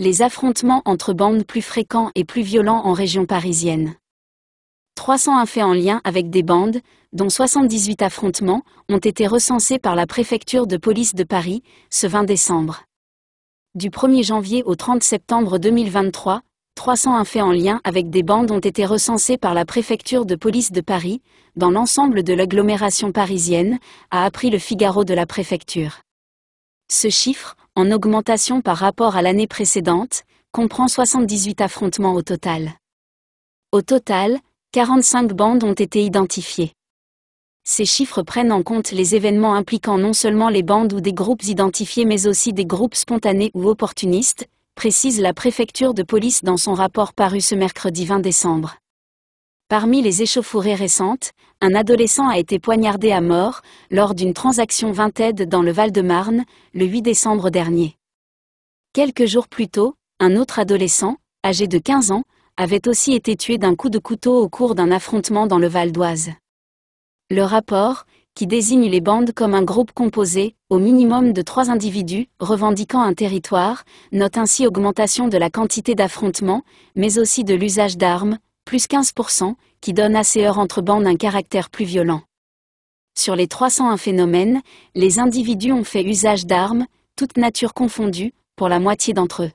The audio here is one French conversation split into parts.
Les affrontements entre bandes plus fréquents et plus violents en région parisienne. 301 faits en lien avec des bandes, dont 78 affrontements, ont été recensés par la préfecture de police de Paris, ce 20 décembre. Du 1er janvier au 30 septembre 2023, 301 faits en lien avec des bandes ont été recensés par la préfecture de police de Paris, dans l'ensemble de l'agglomération parisienne, a appris le Figaro de la préfecture. Ce chiffre, en augmentation par rapport à l'année précédente, comprend 78 affrontements au total. Au total, 45 bandes ont été identifiées. Ces chiffres prennent en compte les événements impliquant non seulement les bandes ou des groupes identifiés mais aussi des groupes spontanés ou opportunistes, précise la préfecture de police dans son rapport paru ce mercredi 20 décembre. Parmi les échauffourées récentes, un adolescent a été poignardé à mort lors d'une transaction Vinted dans le Val-de-Marne, le 8 décembre dernier. Quelques jours plus tôt, un autre adolescent, âgé de 15 ans, avait aussi été tué d'un coup de couteau au cours d'un affrontement dans le Val d'Oise. Le rapport, qui désigne les bandes comme un groupe composé, au minimum de trois individus, revendiquant un territoire, note ainsi augmentation de la quantité d'affrontements, mais aussi de l'usage d'armes, plus 15%, qui donne à ces heures entre bandes un caractère plus violent. Sur les 301 phénomènes, les individus ont fait usage d'armes, toutes natures confondues, pour la moitié d'entre eux.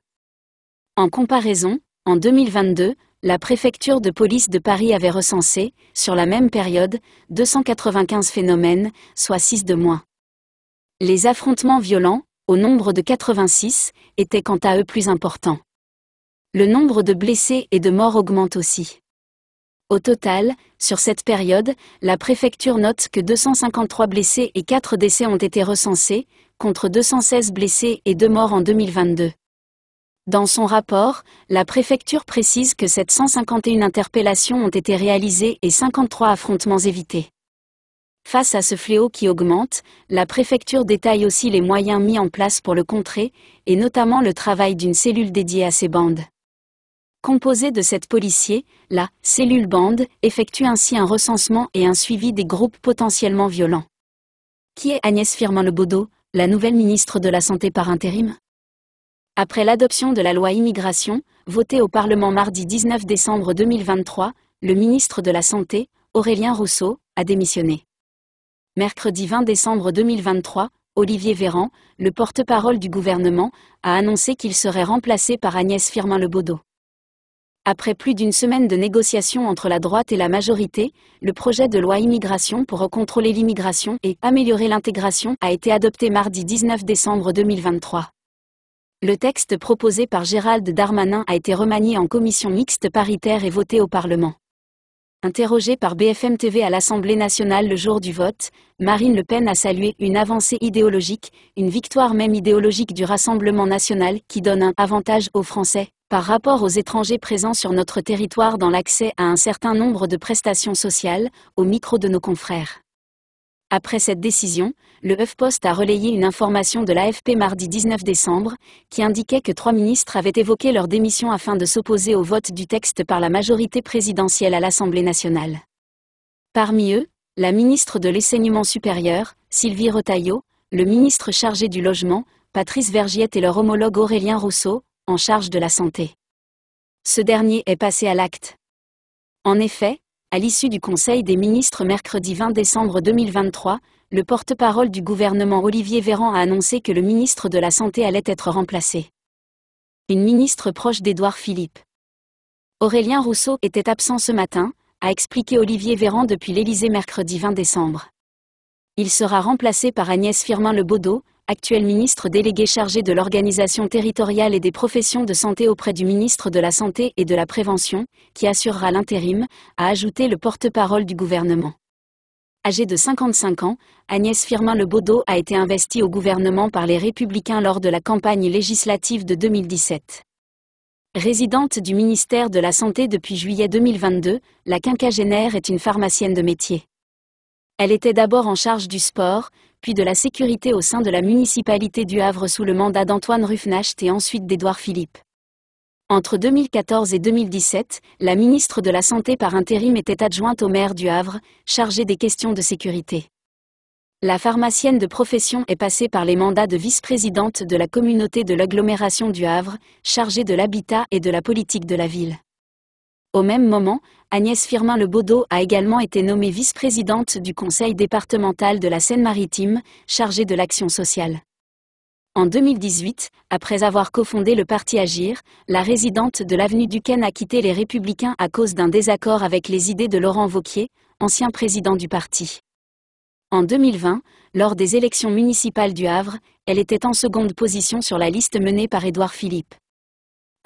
En comparaison, en 2022, la préfecture de police de Paris avait recensé, sur la même période, 295 phénomènes, soit 6 de moins. Les affrontements violents, au nombre de 86, étaient quant à eux plus importants. Le nombre de blessés et de morts augmente aussi. Au total, sur cette période, la préfecture note que 253 blessés et 4 décès ont été recensés, contre 216 blessés et 2 morts en 2022. Dans son rapport, la préfecture précise que 751 interpellations ont été réalisées et 53 affrontements évités. Face à ce fléau qui augmente, la préfecture détaille aussi les moyens mis en place pour le contrer, et notamment le travail d'une cellule dédiée à ces bandes. Composée de sept policiers, la cellule bande effectue ainsi un recensement et un suivi des groupes potentiellement violents. Qui est Agnès Firmin-Lebaudot, la nouvelle ministre de la Santé par intérim? Après l'adoption de la loi immigration, votée au Parlement mardi 19 décembre 2023, le ministre de la Santé, Aurélien Rousseau, a démissionné. Mercredi 20 décembre 2023, Olivier Véran, le porte-parole du gouvernement, a annoncé qu'il serait remplacé par Agnès Firmin-Lebaudot. Après plus d'une semaine de négociations entre la droite et la majorité, le projet de loi immigration pour contrôler l'immigration et améliorer l'intégration a été adopté mardi 19 décembre 2023. Le texte proposé par Gérald Darmanin a été remanié en commission mixte paritaire et voté au Parlement. Interrogée par BFM TV à l'Assemblée nationale le jour du vote, Marine Le Pen a salué une avancée idéologique, une victoire même idéologique du Rassemblement national qui donne un avantage aux Français par rapport aux étrangers présents sur notre territoire dans l'accès à un certain nombre de prestations sociales, au micro de nos confrères. Après cette décision, le HuffPost a relayé une information de l'AFP mardi 19 décembre, qui indiquait que trois ministres avaient évoqué leur démission afin de s'opposer au vote du texte par la majorité présidentielle à l'Assemblée nationale. Parmi eux, la ministre de l'Enseignement supérieur, Sylvie Retailleau, le ministre chargé du logement, Patrice Vergiette et leur homologue Aurélien Rousseau, en charge de la santé. Ce dernier est passé à l'acte. En effet, à l'issue du Conseil des ministres mercredi 20 décembre 2023, le porte-parole du gouvernement Olivier Véran a annoncé que le ministre de la Santé allait être remplacé. Une ministre proche d'Édouard Philippe. Aurélien Rousseau était absent ce matin, a expliqué Olivier Véran depuis l'Élysée mercredi 20 décembre. Il sera remplacé par Agnès Firmin-Lebaudot, actuel ministre délégué chargé de l'organisation territoriale et des professions de santé auprès du ministre de la Santé et de la Prévention, qui assurera l'intérim, a ajouté le porte-parole du gouvernement. Âgée de 55 ans, Agnès Firmin-Lebaudot a été investie au gouvernement par les Républicains lors de la campagne législative de 2017. Résidente du ministère de la Santé depuis juillet 2022, la quinquagénaire est une pharmacienne de métier. Elle était d'abord en charge du sport, puis de la sécurité au sein de la municipalité du Havre sous le mandat d'Antoine Ruffnacht et ensuite d'Édouard Philippe. Entre 2014 et 2017, la ministre de la Santé par intérim était adjointe au maire du Havre, chargée des questions de sécurité. La pharmacienne de profession est passée par les mandats de vice-présidente de la communauté de l'agglomération du Havre, chargée de l'habitat et de la politique de la ville. Au même moment, Agnès Firmin Le Baudot a également été nommée vice-présidente du conseil départemental de la Seine-Maritime, chargée de l'action sociale. En 2018, après avoir cofondé le parti Agir, la résidente de l'avenue Duquesne a quitté les Républicains à cause d'un désaccord avec les idées de Laurent Vauquier, ancien président du parti. En 2020, lors des élections municipales du Havre, elle était en seconde position sur la liste menée par Édouard Philippe.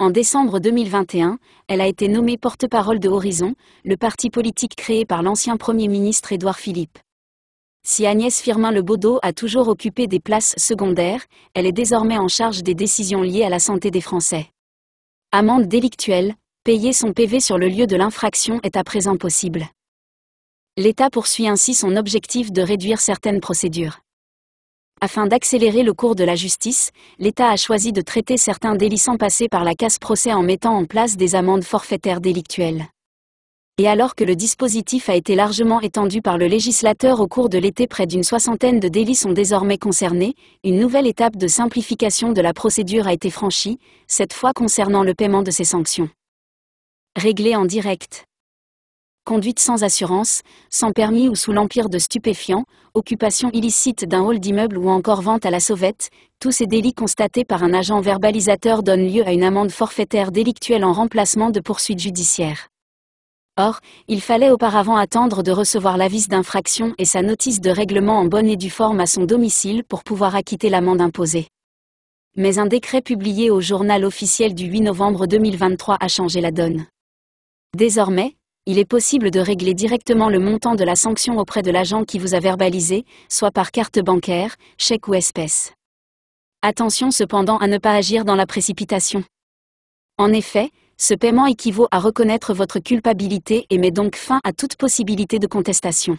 En décembre 2021, elle a été nommée porte-parole de Horizon, le parti politique créé par l'ancien Premier ministre Édouard Philippe. Si Agnès Firmin Le Baudot a toujours occupé des places secondaires, elle est désormais en charge des décisions liées à la santé des Français. Amende délictuelle, payer son PV sur le lieu de l'infraction est à présent possible. L'État poursuit ainsi son objectif de réduire certaines procédures. Afin d'accélérer le cours de la justice, l'État a choisi de traiter certains délits sans passer par la casse-procès en mettant en place des amendes forfaitaires délictuelles. Et alors que le dispositif a été largement étendu par le législateur au cours de l'été, près d'une soixantaine de délits sont désormais concernés, une nouvelle étape de simplification de la procédure a été franchie, cette fois concernant le paiement de ces sanctions. Réglé en direct conduite sans assurance, sans permis ou sous l'empire de stupéfiants, occupation illicite d'un hall d'immeuble ou encore vente à la sauvette, tous ces délits constatés par un agent verbalisateur donnent lieu à une amende forfaitaire délictuelle en remplacement de poursuites judiciaires. Or, il fallait auparavant attendre de recevoir l'avis d'infraction et sa notice de règlement en bonne et due forme à son domicile pour pouvoir acquitter l'amende imposée. Mais un décret publié au journal officiel du 8 novembre 2023 a changé la donne. Désormais, il est possible de régler directement le montant de la sanction auprès de l'agent qui vous a verbalisé, soit par carte bancaire, chèque ou espèce. Attention cependant à ne pas agir dans la précipitation. En effet, ce paiement équivaut à reconnaître votre culpabilité et met donc fin à toute possibilité de contestation.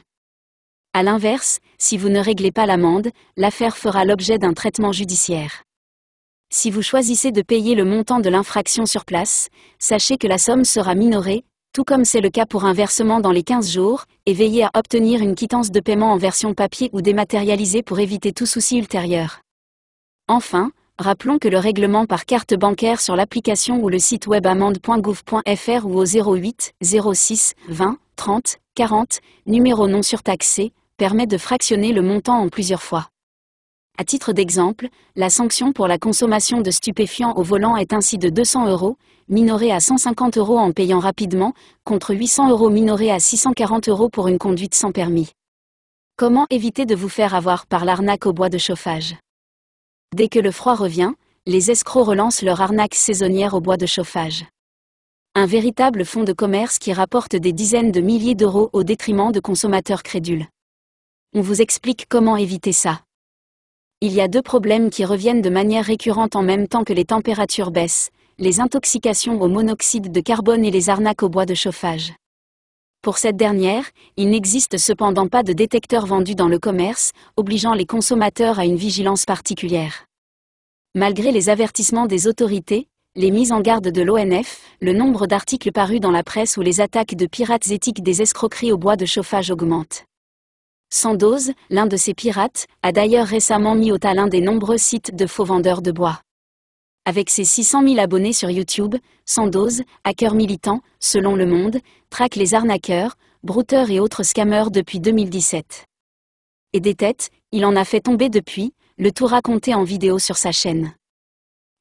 A l'inverse, si vous ne réglez pas l'amende, l'affaire fera l'objet d'un traitement judiciaire. Si vous choisissez de payer le montant de l'infraction sur place, sachez que la somme sera minorée, tout comme c'est le cas pour un versement dans les 15 jours, et veillez à obtenir une quittance de paiement en version papier ou dématérialisée pour éviter tout souci ultérieur. Enfin, rappelons que le règlement par carte bancaire sur l'application ou le site web amende.gouv.fr ou au 08 06 20 30 40, numéro non surtaxé, permet de fractionner le montant en plusieurs fois. À titre d'exemple, la sanction pour la consommation de stupéfiants au volant est ainsi de 200 euros, minorée à 150 euros en payant rapidement, contre 800 euros minorée à 640 euros pour une conduite sans permis. Comment éviter de vous faire avoir par l'arnaque au bois de chauffage? Dès que le froid revient, les escrocs relancent leur arnaque saisonnière au bois de chauffage. Un véritable fonds de commerce qui rapporte des dizaines de milliers d'euros au détriment de consommateurs crédules. On vous explique comment éviter ça il y a deux problèmes qui reviennent de manière récurrente en même temps que les températures baissent, les intoxications au monoxyde de carbone et les arnaques au bois de chauffage. Pour cette dernière, il n'existe cependant pas de détecteur vendu dans le commerce, obligeant les consommateurs à une vigilance particulière. Malgré les avertissements des autorités, les mises en garde de l'ONF, le nombre d'articles parus dans la presse ou les attaques de pirates éthiques des escroqueries au bois de chauffage augmentent. Sandoz, l'un de ces pirates, a d'ailleurs récemment mis au talent des nombreux sites de faux vendeurs de bois. Avec ses 600 000 abonnés sur YouTube, Sandoz, hacker militant, selon Le Monde, traque les arnaqueurs, brouteurs et autres scammers depuis 2017. Et des têtes, il en a fait tomber depuis, le tout raconté en vidéo sur sa chaîne.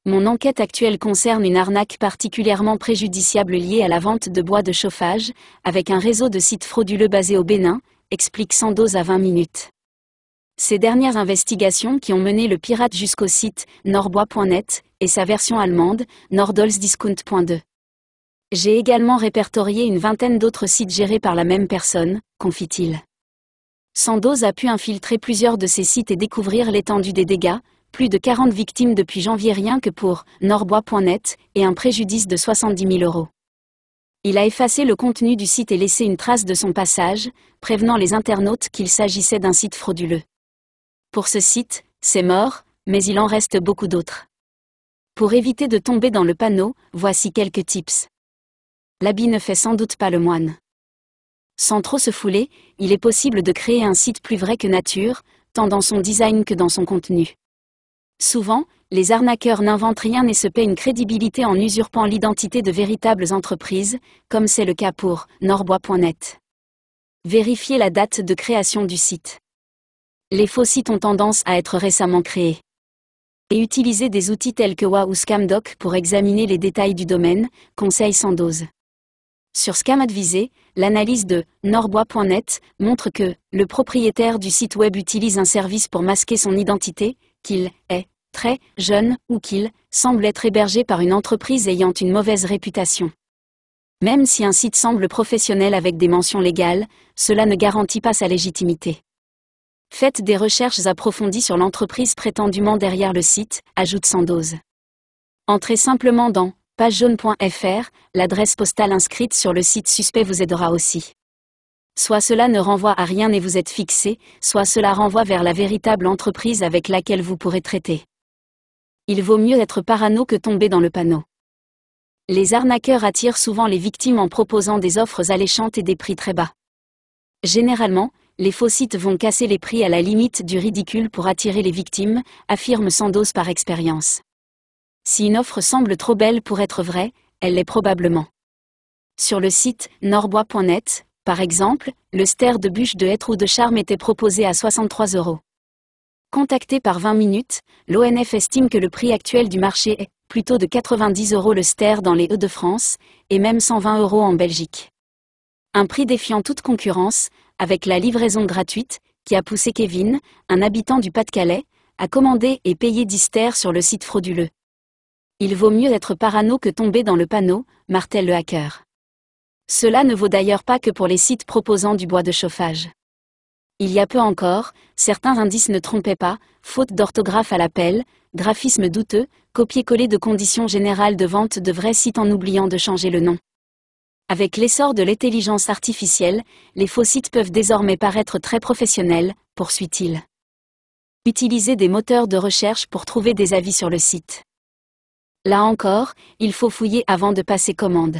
Mon enquête actuelle concerne une arnaque particulièrement préjudiciable liée à la vente de bois de chauffage, avec un réseau de sites frauduleux basé au Bénin, explique Sandoz à 20 minutes. Ces dernières investigations qui ont mené le pirate jusqu'au site norbois.net et sa version allemande nordolsdiscount.2. J'ai également répertorié une vingtaine d'autres sites gérés par la même personne, confie-t-il. Sandoz a pu infiltrer plusieurs de ces sites et découvrir l'étendue des dégâts, plus de 40 victimes depuis janvier rien que pour norbois.net et un préjudice de 70 000 euros. Il a effacé le contenu du site et laissé une trace de son passage, prévenant les internautes qu'il s'agissait d'un site frauduleux. Pour ce site, c'est mort, mais il en reste beaucoup d'autres. Pour éviter de tomber dans le panneau, voici quelques tips. L'habit ne fait sans doute pas le moine. Sans trop se fouler, il est possible de créer un site plus vrai que nature, tant dans son design que dans son contenu. Souvent, les arnaqueurs n'inventent rien et se paient une crédibilité en usurpant l'identité de véritables entreprises, comme c'est le cas pour norbois.net. Vérifiez la date de création du site. Les faux sites ont tendance à être récemment créés. Et utilisez des outils tels que WA ou ScamDoc pour examiner les détails du domaine, conseil sans dose. Sur ScamAdvisé, l'analyse de norbois.net montre que le propriétaire du site web utilise un service pour masquer son identité, qu'il est très jeune ou qu'il semble être hébergé par une entreprise ayant une mauvaise réputation. Même si un site semble professionnel avec des mentions légales, cela ne garantit pas sa légitimité. Faites des recherches approfondies sur l'entreprise prétendument derrière le site, ajoute Sandoz. Entrez simplement dans pagejaune.fr, l'adresse postale inscrite sur le site suspect vous aidera aussi. Soit cela ne renvoie à rien et vous êtes fixé, soit cela renvoie vers la véritable entreprise avec laquelle vous pourrez traiter. Il vaut mieux être parano que tomber dans le panneau. Les arnaqueurs attirent souvent les victimes en proposant des offres alléchantes et des prix très bas. Généralement, les faux sites vont casser les prix à la limite du ridicule pour attirer les victimes, affirme Sandoz par expérience. Si une offre semble trop belle pour être vraie, elle l'est probablement. Sur le site norbois.net, par exemple, le ster de bûche de hêtre ou de charme était proposé à 63 euros. Contacté par 20 minutes, l'ONF estime que le prix actuel du marché est plutôt de 90 euros le ster dans les Hauts-de-France, et même 120 euros en Belgique. Un prix défiant toute concurrence, avec la livraison gratuite, qui a poussé Kevin, un habitant du Pas-de-Calais, à commander et payer 10 sters sur le site frauduleux. Il vaut mieux être parano que tomber dans le panneau, martèle le hacker. Cela ne vaut d'ailleurs pas que pour les sites proposant du bois de chauffage. Il y a peu encore, certains indices ne trompaient pas, faute d'orthographe à l'appel, graphisme douteux, copier-coller de conditions générales de vente de vrais sites en oubliant de changer le nom. Avec l'essor de l'intelligence artificielle, les faux sites peuvent désormais paraître très professionnels, poursuit-il. Utilisez des moteurs de recherche pour trouver des avis sur le site. Là encore, il faut fouiller avant de passer commande.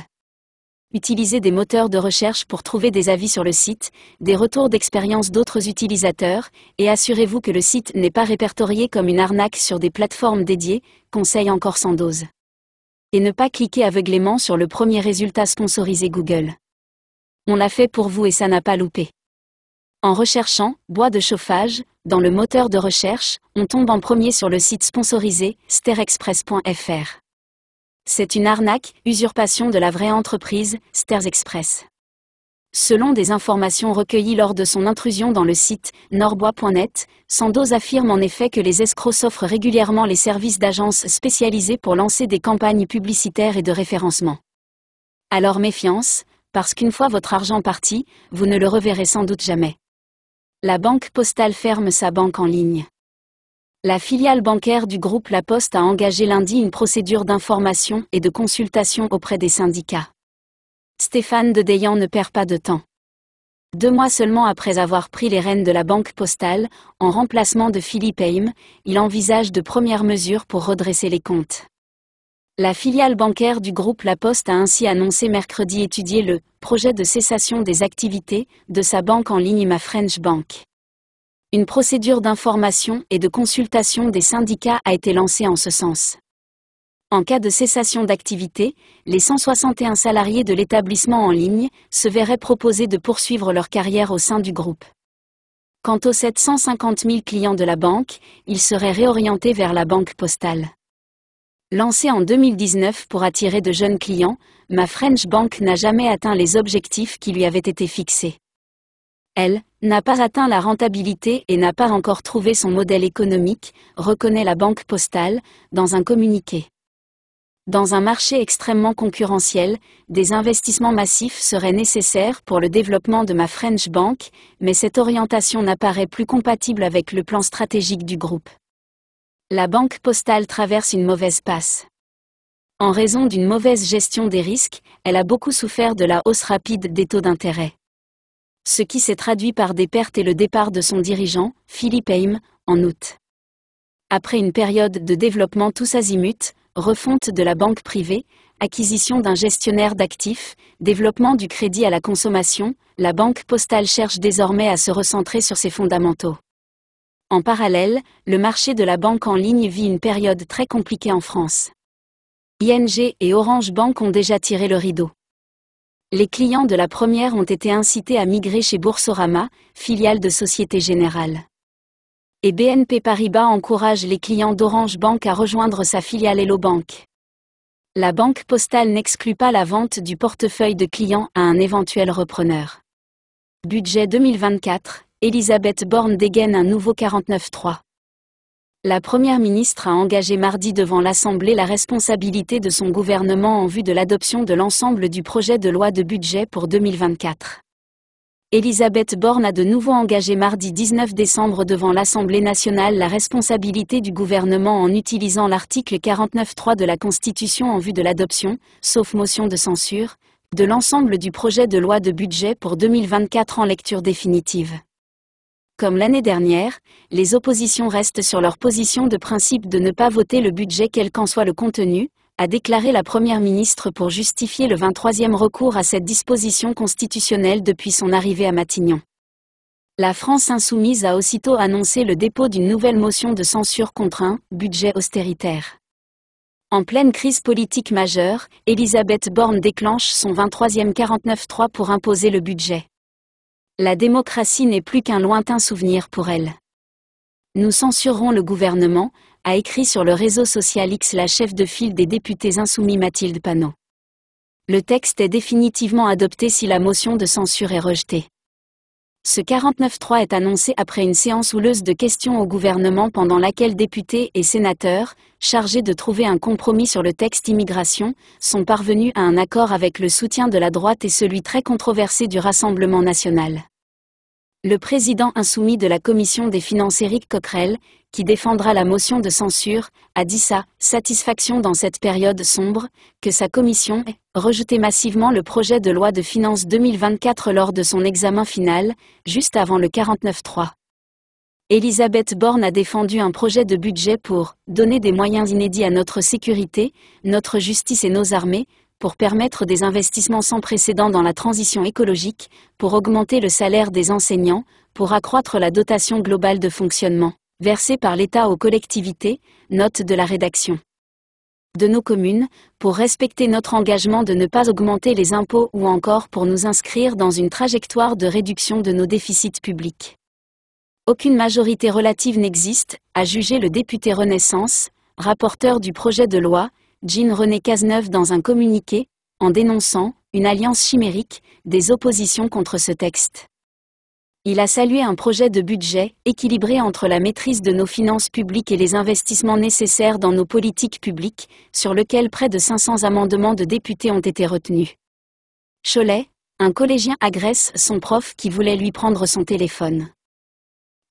Utilisez des moteurs de recherche pour trouver des avis sur le site, des retours d'expérience d'autres utilisateurs, et assurez-vous que le site n'est pas répertorié comme une arnaque sur des plateformes dédiées, conseil encore sans dose. Et ne pas cliquer aveuglément sur le premier résultat sponsorisé Google. On l'a fait pour vous et ça n'a pas loupé. En recherchant bois de chauffage dans le moteur de recherche, on tombe en premier sur le site sponsorisé sterexpress.fr. C'est une arnaque, usurpation de la vraie entreprise, Sters Express. Selon des informations recueillies lors de son intrusion dans le site norbois.net, Sandoz affirme en effet que les escrocs s'offrent régulièrement les services d'agences spécialisées pour lancer des campagnes publicitaires et de référencement. Alors méfiance, parce qu'une fois votre argent parti, vous ne le reverrez sans doute jamais la Banque Postale ferme sa banque en ligne. La filiale bancaire du groupe La Poste a engagé lundi une procédure d'information et de consultation auprès des syndicats. Stéphane de Deyan ne perd pas de temps. Deux mois seulement après avoir pris les rênes de la Banque Postale, en remplacement de Philippe Heim, il envisage de premières mesures pour redresser les comptes. La filiale bancaire du groupe La Poste a ainsi annoncé mercredi étudier le projet de cessation des activités de sa banque en ligne Ma French Bank. Une procédure d'information et de consultation des syndicats a été lancée en ce sens. En cas de cessation d'activité, les 161 salariés de l'établissement en ligne se verraient proposer de poursuivre leur carrière au sein du groupe. Quant aux 750 000 clients de la banque, ils seraient réorientés vers la banque postale. Lancée en 2019 pour attirer de jeunes clients, ma French Bank n'a jamais atteint les objectifs qui lui avaient été fixés. Elle n'a pas atteint la rentabilité et n'a pas encore trouvé son modèle économique, reconnaît la banque postale, dans un communiqué. Dans un marché extrêmement concurrentiel, des investissements massifs seraient nécessaires pour le développement de ma French Bank, mais cette orientation n'apparaît plus compatible avec le plan stratégique du groupe la banque postale traverse une mauvaise passe. En raison d'une mauvaise gestion des risques, elle a beaucoup souffert de la hausse rapide des taux d'intérêt. Ce qui s'est traduit par des pertes et le départ de son dirigeant, Philippe Heim, en août. Après une période de développement tous azimuts, refonte de la banque privée, acquisition d'un gestionnaire d'actifs, développement du crédit à la consommation, la banque postale cherche désormais à se recentrer sur ses fondamentaux. En parallèle, le marché de la banque en ligne vit une période très compliquée en France. ING et Orange Bank ont déjà tiré le rideau. Les clients de la première ont été incités à migrer chez Boursorama, filiale de Société Générale. Et BNP Paribas encourage les clients d'Orange Bank à rejoindre sa filiale Hello Bank. La banque postale n'exclut pas la vente du portefeuille de clients à un éventuel repreneur. Budget 2024, Elisabeth Borne dégaine un nouveau 49.3. La Première ministre a engagé mardi devant l'Assemblée la responsabilité de son gouvernement en vue de l'adoption de l'ensemble du projet de loi de budget pour 2024. Elisabeth Borne a de nouveau engagé mardi 19 décembre devant l'Assemblée nationale la responsabilité du gouvernement en utilisant l'article 49.3 de la Constitution en vue de l'adoption, sauf motion de censure, de l'ensemble du projet de loi de budget pour 2024 en lecture définitive. Comme l'année dernière, les oppositions restent sur leur position de principe de ne pas voter le budget quel qu'en soit le contenu, a déclaré la Première ministre pour justifier le 23e recours à cette disposition constitutionnelle depuis son arrivée à Matignon. La France insoumise a aussitôt annoncé le dépôt d'une nouvelle motion de censure contre un budget austéritaire. En pleine crise politique majeure, Elisabeth Borne déclenche son 23e 49-3 pour imposer le budget. La démocratie n'est plus qu'un lointain souvenir pour elle. Nous censurerons le gouvernement, a écrit sur le réseau social X la chef de file des députés insoumis Mathilde Panot. Le texte est définitivement adopté si la motion de censure est rejetée. Ce 49.3 est annoncé après une séance houleuse de questions au gouvernement pendant laquelle députés et sénateurs, chargés de trouver un compromis sur le texte immigration, sont parvenus à un accord avec le soutien de la droite et celui très controversé du Rassemblement national. Le président insoumis de la commission des finances Éric Coquerel, qui défendra la motion de censure, a dit sa satisfaction dans cette période sombre, que sa commission ait rejeté massivement le projet de loi de finances 2024 lors de son examen final, juste avant le 49-3. Elisabeth Borne a défendu un projet de budget pour donner des moyens inédits à notre sécurité, notre justice et nos armées, pour permettre des investissements sans précédent dans la transition écologique, pour augmenter le salaire des enseignants, pour accroître la dotation globale de fonctionnement versés par l'État aux collectivités, note de la rédaction. De nos communes, pour respecter notre engagement de ne pas augmenter les impôts ou encore pour nous inscrire dans une trajectoire de réduction de nos déficits publics. Aucune majorité relative n'existe, a jugé le député Renaissance, rapporteur du projet de loi, Jean-René Cazeneuve dans un communiqué, en dénonçant une alliance chimérique des oppositions contre ce texte. Il a salué un projet de budget équilibré entre la maîtrise de nos finances publiques et les investissements nécessaires dans nos politiques publiques, sur lequel près de 500 amendements de députés ont été retenus. Cholet, un collégien agresse son prof qui voulait lui prendre son téléphone.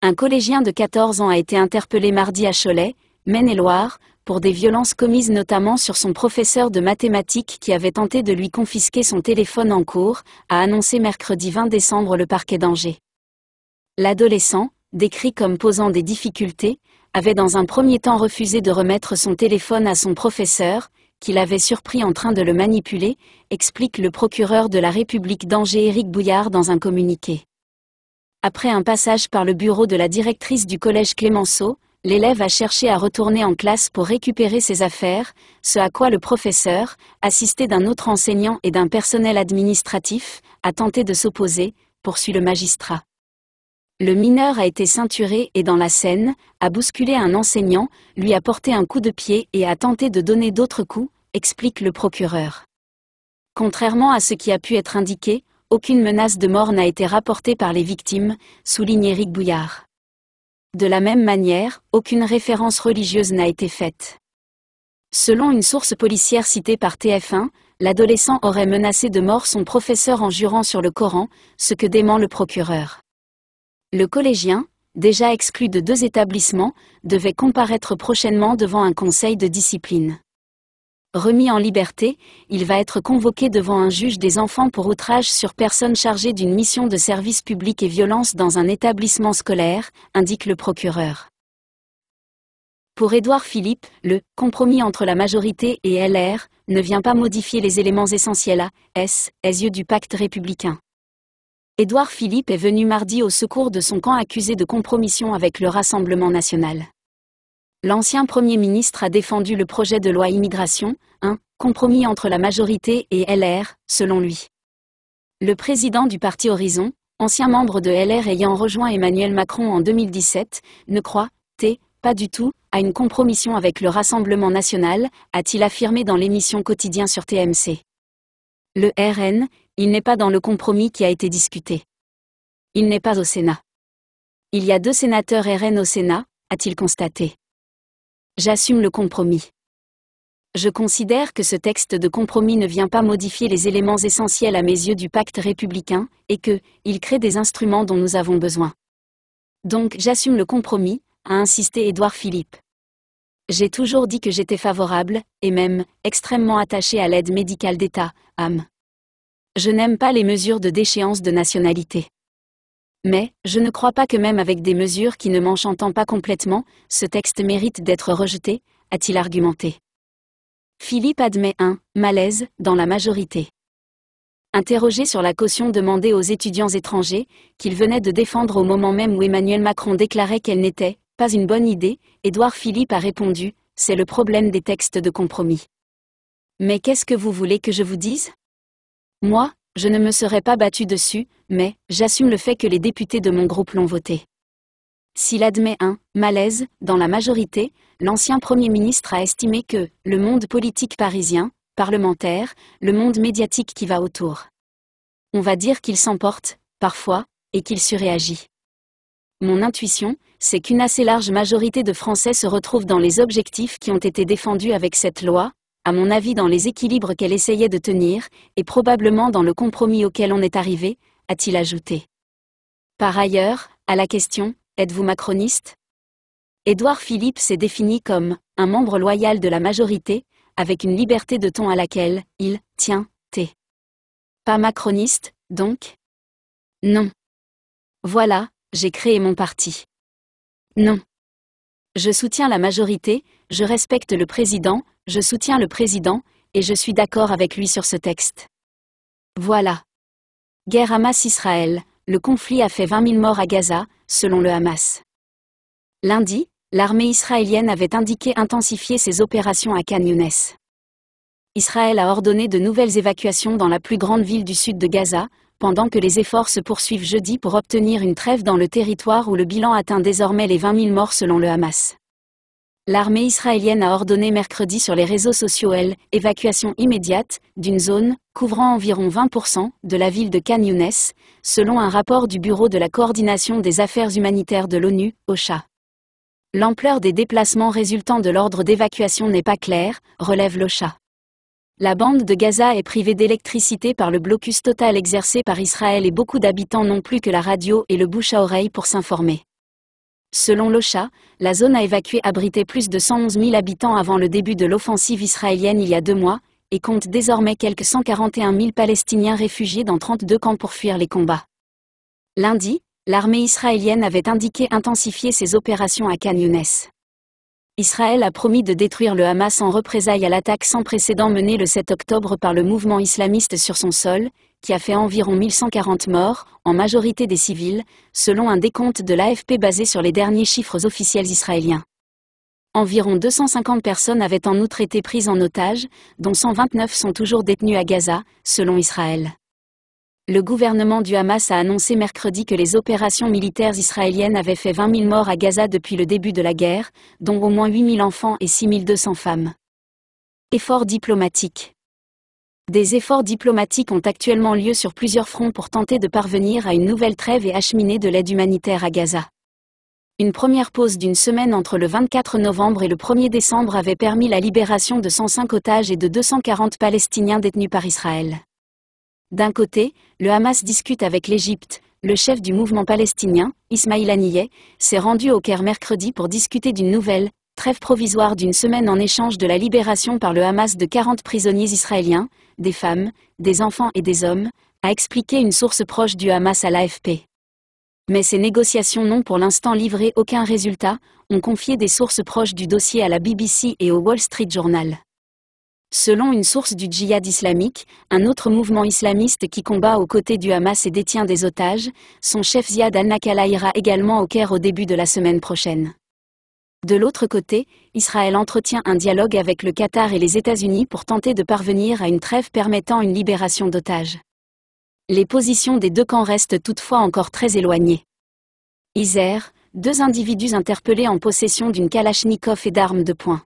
Un collégien de 14 ans a été interpellé mardi à Cholet, Maine-et-Loire, pour des violences commises notamment sur son professeur de mathématiques qui avait tenté de lui confisquer son téléphone en cours, a annoncé mercredi 20 décembre le parquet d'Angers. L'adolescent, décrit comme posant des difficultés, avait dans un premier temps refusé de remettre son téléphone à son professeur, qui l'avait surpris en train de le manipuler, explique le procureur de la République d'Angers Éric Bouillard dans un communiqué. Après un passage par le bureau de la directrice du collège Clémenceau, l'élève a cherché à retourner en classe pour récupérer ses affaires, ce à quoi le professeur, assisté d'un autre enseignant et d'un personnel administratif, a tenté de s'opposer, poursuit le magistrat. Le mineur a été ceinturé et dans la scène, a bousculé un enseignant, lui a porté un coup de pied et a tenté de donner d'autres coups, explique le procureur. Contrairement à ce qui a pu être indiqué, aucune menace de mort n'a été rapportée par les victimes, souligne Éric Bouillard. De la même manière, aucune référence religieuse n'a été faite. Selon une source policière citée par TF1, l'adolescent aurait menacé de mort son professeur en jurant sur le Coran, ce que dément le procureur. Le collégien, déjà exclu de deux établissements, devait comparaître prochainement devant un conseil de discipline. Remis en liberté, il va être convoqué devant un juge des enfants pour outrage sur personne chargée d'une mission de service public et violence dans un établissement scolaire, indique le procureur. Pour Édouard Philippe, le compromis entre la majorité et LR ne vient pas modifier les éléments essentiels à S, yeux du pacte républicain. Édouard Philippe est venu mardi au secours de son camp accusé de compromission avec le Rassemblement national. L'ancien Premier ministre a défendu le projet de loi immigration, un compromis entre la majorité et LR, selon lui. Le président du parti Horizon, ancien membre de LR ayant rejoint Emmanuel Macron en 2017, ne croit, t, pas du tout, à une compromission avec le Rassemblement national, a-t-il affirmé dans l'émission quotidien sur TMC. Le RN, il n'est pas dans le compromis qui a été discuté. Il n'est pas au Sénat. Il y a deux sénateurs RN au Sénat, a-t-il constaté. J'assume le compromis. Je considère que ce texte de compromis ne vient pas modifier les éléments essentiels à mes yeux du pacte républicain, et que, il crée des instruments dont nous avons besoin. Donc j'assume le compromis, a insisté Édouard Philippe. J'ai toujours dit que j'étais favorable, et même, extrêmement attaché à l'aide médicale d'État, âme. Je n'aime pas les mesures de déchéance de nationalité. Mais, je ne crois pas que même avec des mesures qui ne m'enchantent pas complètement, ce texte mérite d'être rejeté, a-t-il argumenté. Philippe admet un malaise dans la majorité. Interrogé sur la caution demandée aux étudiants étrangers, qu'il venait de défendre au moment même où Emmanuel Macron déclarait qu'elle n'était pas une bonne idée, Édouard Philippe a répondu C'est le problème des textes de compromis. Mais qu'est-ce que vous voulez que je vous dise? Moi, je ne me serais pas battu dessus, mais j'assume le fait que les députés de mon groupe l'ont voté. S'il admet un malaise dans la majorité, l'ancien Premier ministre a estimé que le monde politique parisien, parlementaire, le monde médiatique qui va autour. On va dire qu'il s'emporte, parfois, et qu'il surréagit. Mon intuition, c'est qu'une assez large majorité de Français se retrouve dans les objectifs qui ont été défendus avec cette loi, à mon avis dans les équilibres qu'elle essayait de tenir, et probablement dans le compromis auquel on est arrivé, a-t-il ajouté. Par ailleurs, à la question, êtes-vous macroniste? Édouard Philippe s'est défini comme un membre loyal de la majorité, avec une liberté de ton à laquelle il tient, t. Pas macroniste, donc? Non. Voilà, j'ai créé mon parti. Non. Je soutiens la majorité, je respecte le président, je soutiens le président, et je suis d'accord avec lui sur ce texte. Voilà. Guerre Hamas-Israël, le conflit a fait 20 000 morts à Gaza, selon le Hamas. Lundi, l'armée israélienne avait indiqué intensifier ses opérations à Khan Younes. Israël a ordonné de nouvelles évacuations dans la plus grande ville du sud de Gaza, pendant que les efforts se poursuivent jeudi pour obtenir une trêve dans le territoire où le bilan atteint désormais les 20 000 morts selon le Hamas. L'armée israélienne a ordonné mercredi sur les réseaux sociaux elle, évacuation immédiate, d'une zone, couvrant environ 20% de la ville de Khan Younes, selon un rapport du Bureau de la coordination des affaires humanitaires de l'ONU, OCHA. L'ampleur des déplacements résultant de l'ordre d'évacuation n'est pas claire, relève l'OCHA. La bande de Gaza est privée d'électricité par le blocus total exercé par Israël et beaucoup d'habitants n'ont plus que la radio et le bouche à oreille pour s'informer. Selon l'OCHA, la zone a évacué abritait plus de 111 000 habitants avant le début de l'offensive israélienne il y a deux mois, et compte désormais quelques 141 000 Palestiniens réfugiés dans 32 camps pour fuir les combats. Lundi, l'armée israélienne avait indiqué intensifier ses opérations à Khan Younes. Israël a promis de détruire le Hamas en représailles à l'attaque sans précédent menée le 7 octobre par le mouvement islamiste sur son sol, qui a fait environ 1140 morts, en majorité des civils, selon un décompte de l'AFP basé sur les derniers chiffres officiels israéliens. Environ 250 personnes avaient en outre été prises en otage, dont 129 sont toujours détenues à Gaza, selon Israël. Le gouvernement du Hamas a annoncé mercredi que les opérations militaires israéliennes avaient fait 20 000 morts à Gaza depuis le début de la guerre, dont au moins 8 000 enfants et 6 200 femmes. Efforts diplomatiques. Des efforts diplomatiques ont actuellement lieu sur plusieurs fronts pour tenter de parvenir à une nouvelle trêve et acheminer de l'aide humanitaire à Gaza. Une première pause d'une semaine entre le 24 novembre et le 1er décembre avait permis la libération de 105 otages et de 240 Palestiniens détenus par Israël. D'un côté, le Hamas discute avec l'Égypte. Le chef du mouvement palestinien, Ismail Haniyeh, s'est rendu au Caire mercredi pour discuter d'une nouvelle trêve provisoire d'une semaine en échange de la libération par le Hamas de 40 prisonniers israéliens, des femmes, des enfants et des hommes, a expliqué une source proche du Hamas à l'AFP. Mais ces négociations n'ont pour l'instant livré aucun résultat, ont confié des sources proches du dossier à la BBC et au Wall Street Journal. Selon une source du djihad islamique, un autre mouvement islamiste qui combat aux côtés du Hamas et détient des otages, son chef Ziad al-Nakala ira également au Caire au début de la semaine prochaine. De l'autre côté, Israël entretient un dialogue avec le Qatar et les États-Unis pour tenter de parvenir à une trêve permettant une libération d'otages. Les positions des deux camps restent toutefois encore très éloignées. Isère, deux individus interpellés en possession d'une Kalachnikov et d'armes de poing.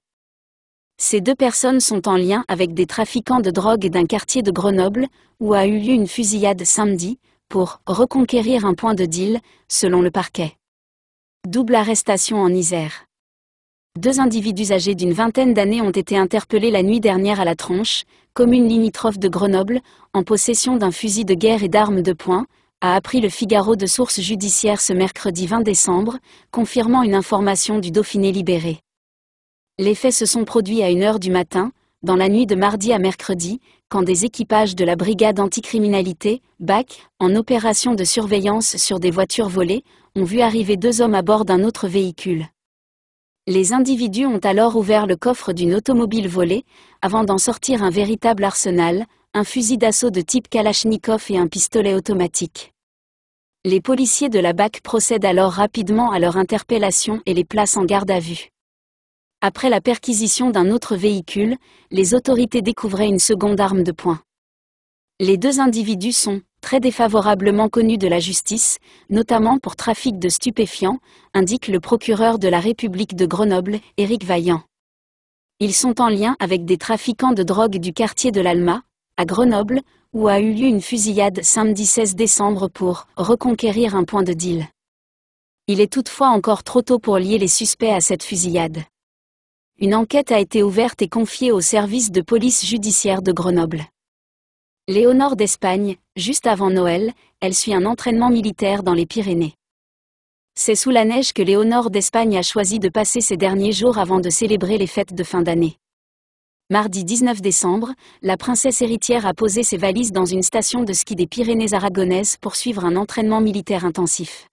Ces deux personnes sont en lien avec des trafiquants de drogue d'un quartier de Grenoble, où a eu lieu une fusillade samedi, pour reconquérir un point de deal, selon le parquet. Double arrestation en Isère deux individus âgés d'une vingtaine d'années ont été interpellés la nuit dernière à la Tronche, commune limitrophe de Grenoble, en possession d'un fusil de guerre et d'armes de poing, a appris le Figaro de sources judiciaires ce mercredi 20 décembre, confirmant une information du Dauphiné libéré. Les faits se sont produits à 1h du matin, dans la nuit de mardi à mercredi, quand des équipages de la brigade anticriminalité, BAC, en opération de surveillance sur des voitures volées, ont vu arriver deux hommes à bord d'un autre véhicule. Les individus ont alors ouvert le coffre d'une automobile volée, avant d'en sortir un véritable arsenal, un fusil d'assaut de type Kalachnikov et un pistolet automatique. Les policiers de la BAC procèdent alors rapidement à leur interpellation et les placent en garde à vue. Après la perquisition d'un autre véhicule, les autorités découvraient une seconde arme de poing. Les deux individus sont, très défavorablement connu de la justice, notamment pour trafic de stupéfiants, indique le procureur de la République de Grenoble, Éric Vaillant. Ils sont en lien avec des trafiquants de drogue du quartier de l'Alma, à Grenoble, où a eu lieu une fusillade samedi 16 décembre pour reconquérir un point de deal. Il est toutefois encore trop tôt pour lier les suspects à cette fusillade. Une enquête a été ouverte et confiée au service de police judiciaire de Grenoble. Léonore d'Espagne, juste avant Noël, elle suit un entraînement militaire dans les Pyrénées. C'est sous la neige que Léonore d'Espagne a choisi de passer ses derniers jours avant de célébrer les fêtes de fin d'année. Mardi 19 décembre, la princesse héritière a posé ses valises dans une station de ski des Pyrénées aragonaises pour suivre un entraînement militaire intensif.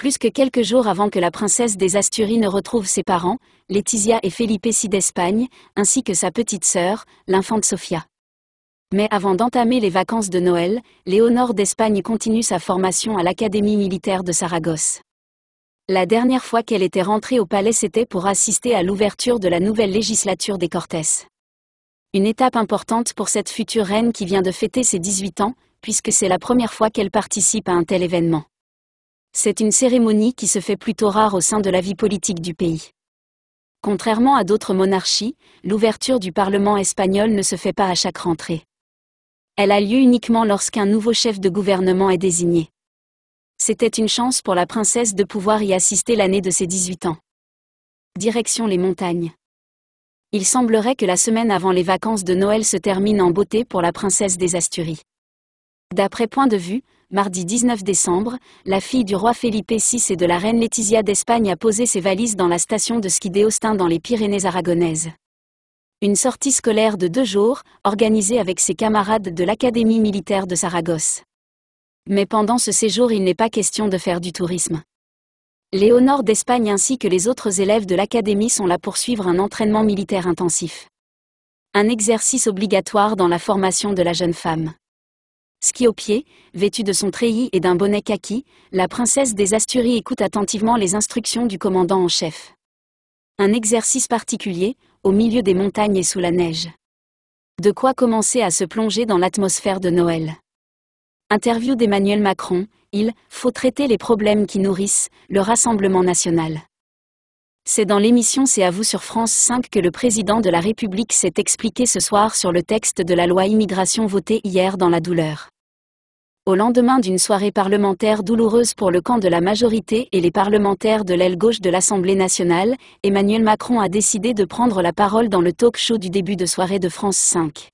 Plus que quelques jours avant que la princesse des Asturies ne retrouve ses parents, Laetitia et Felipe Si d'Espagne, ainsi que sa petite sœur, l'infante Sofia. Mais avant d'entamer les vacances de Noël, Léonore d'Espagne continue sa formation à l'Académie militaire de Saragosse. La dernière fois qu'elle était rentrée au palais c'était pour assister à l'ouverture de la nouvelle législature des Cortés. Une étape importante pour cette future reine qui vient de fêter ses 18 ans, puisque c'est la première fois qu'elle participe à un tel événement. C'est une cérémonie qui se fait plutôt rare au sein de la vie politique du pays. Contrairement à d'autres monarchies, l'ouverture du Parlement espagnol ne se fait pas à chaque rentrée. Elle a lieu uniquement lorsqu'un nouveau chef de gouvernement est désigné. C'était une chance pour la princesse de pouvoir y assister l'année de ses 18 ans. Direction les montagnes. Il semblerait que la semaine avant les vacances de Noël se termine en beauté pour la princesse des Asturies. D'après point de vue, mardi 19 décembre, la fille du roi Felipe VI et de la reine Laetitia d'Espagne a posé ses valises dans la station de ski d'Eostin dans les Pyrénées aragonaises. Une sortie scolaire de deux jours, organisée avec ses camarades de l'Académie militaire de Saragosse. Mais pendant ce séjour il n'est pas question de faire du tourisme. Léonore d'Espagne ainsi que les autres élèves de l'Académie sont là pour suivre un entraînement militaire intensif. Un exercice obligatoire dans la formation de la jeune femme. Ski au pied, vêtue de son treillis et d'un bonnet kaki, la princesse des Asturies écoute attentivement les instructions du commandant en chef. Un exercice particulier, au milieu des montagnes et sous la neige. De quoi commencer à se plonger dans l'atmosphère de Noël. Interview d'Emmanuel Macron, il faut traiter les problèmes qui nourrissent le Rassemblement national. C'est dans l'émission C'est à vous sur France 5 que le président de la République s'est expliqué ce soir sur le texte de la loi immigration votée hier dans la douleur au lendemain d'une soirée parlementaire douloureuse pour le camp de la majorité et les parlementaires de l'aile gauche de l'Assemblée nationale, Emmanuel Macron a décidé de prendre la parole dans le talk show du début de soirée de France 5.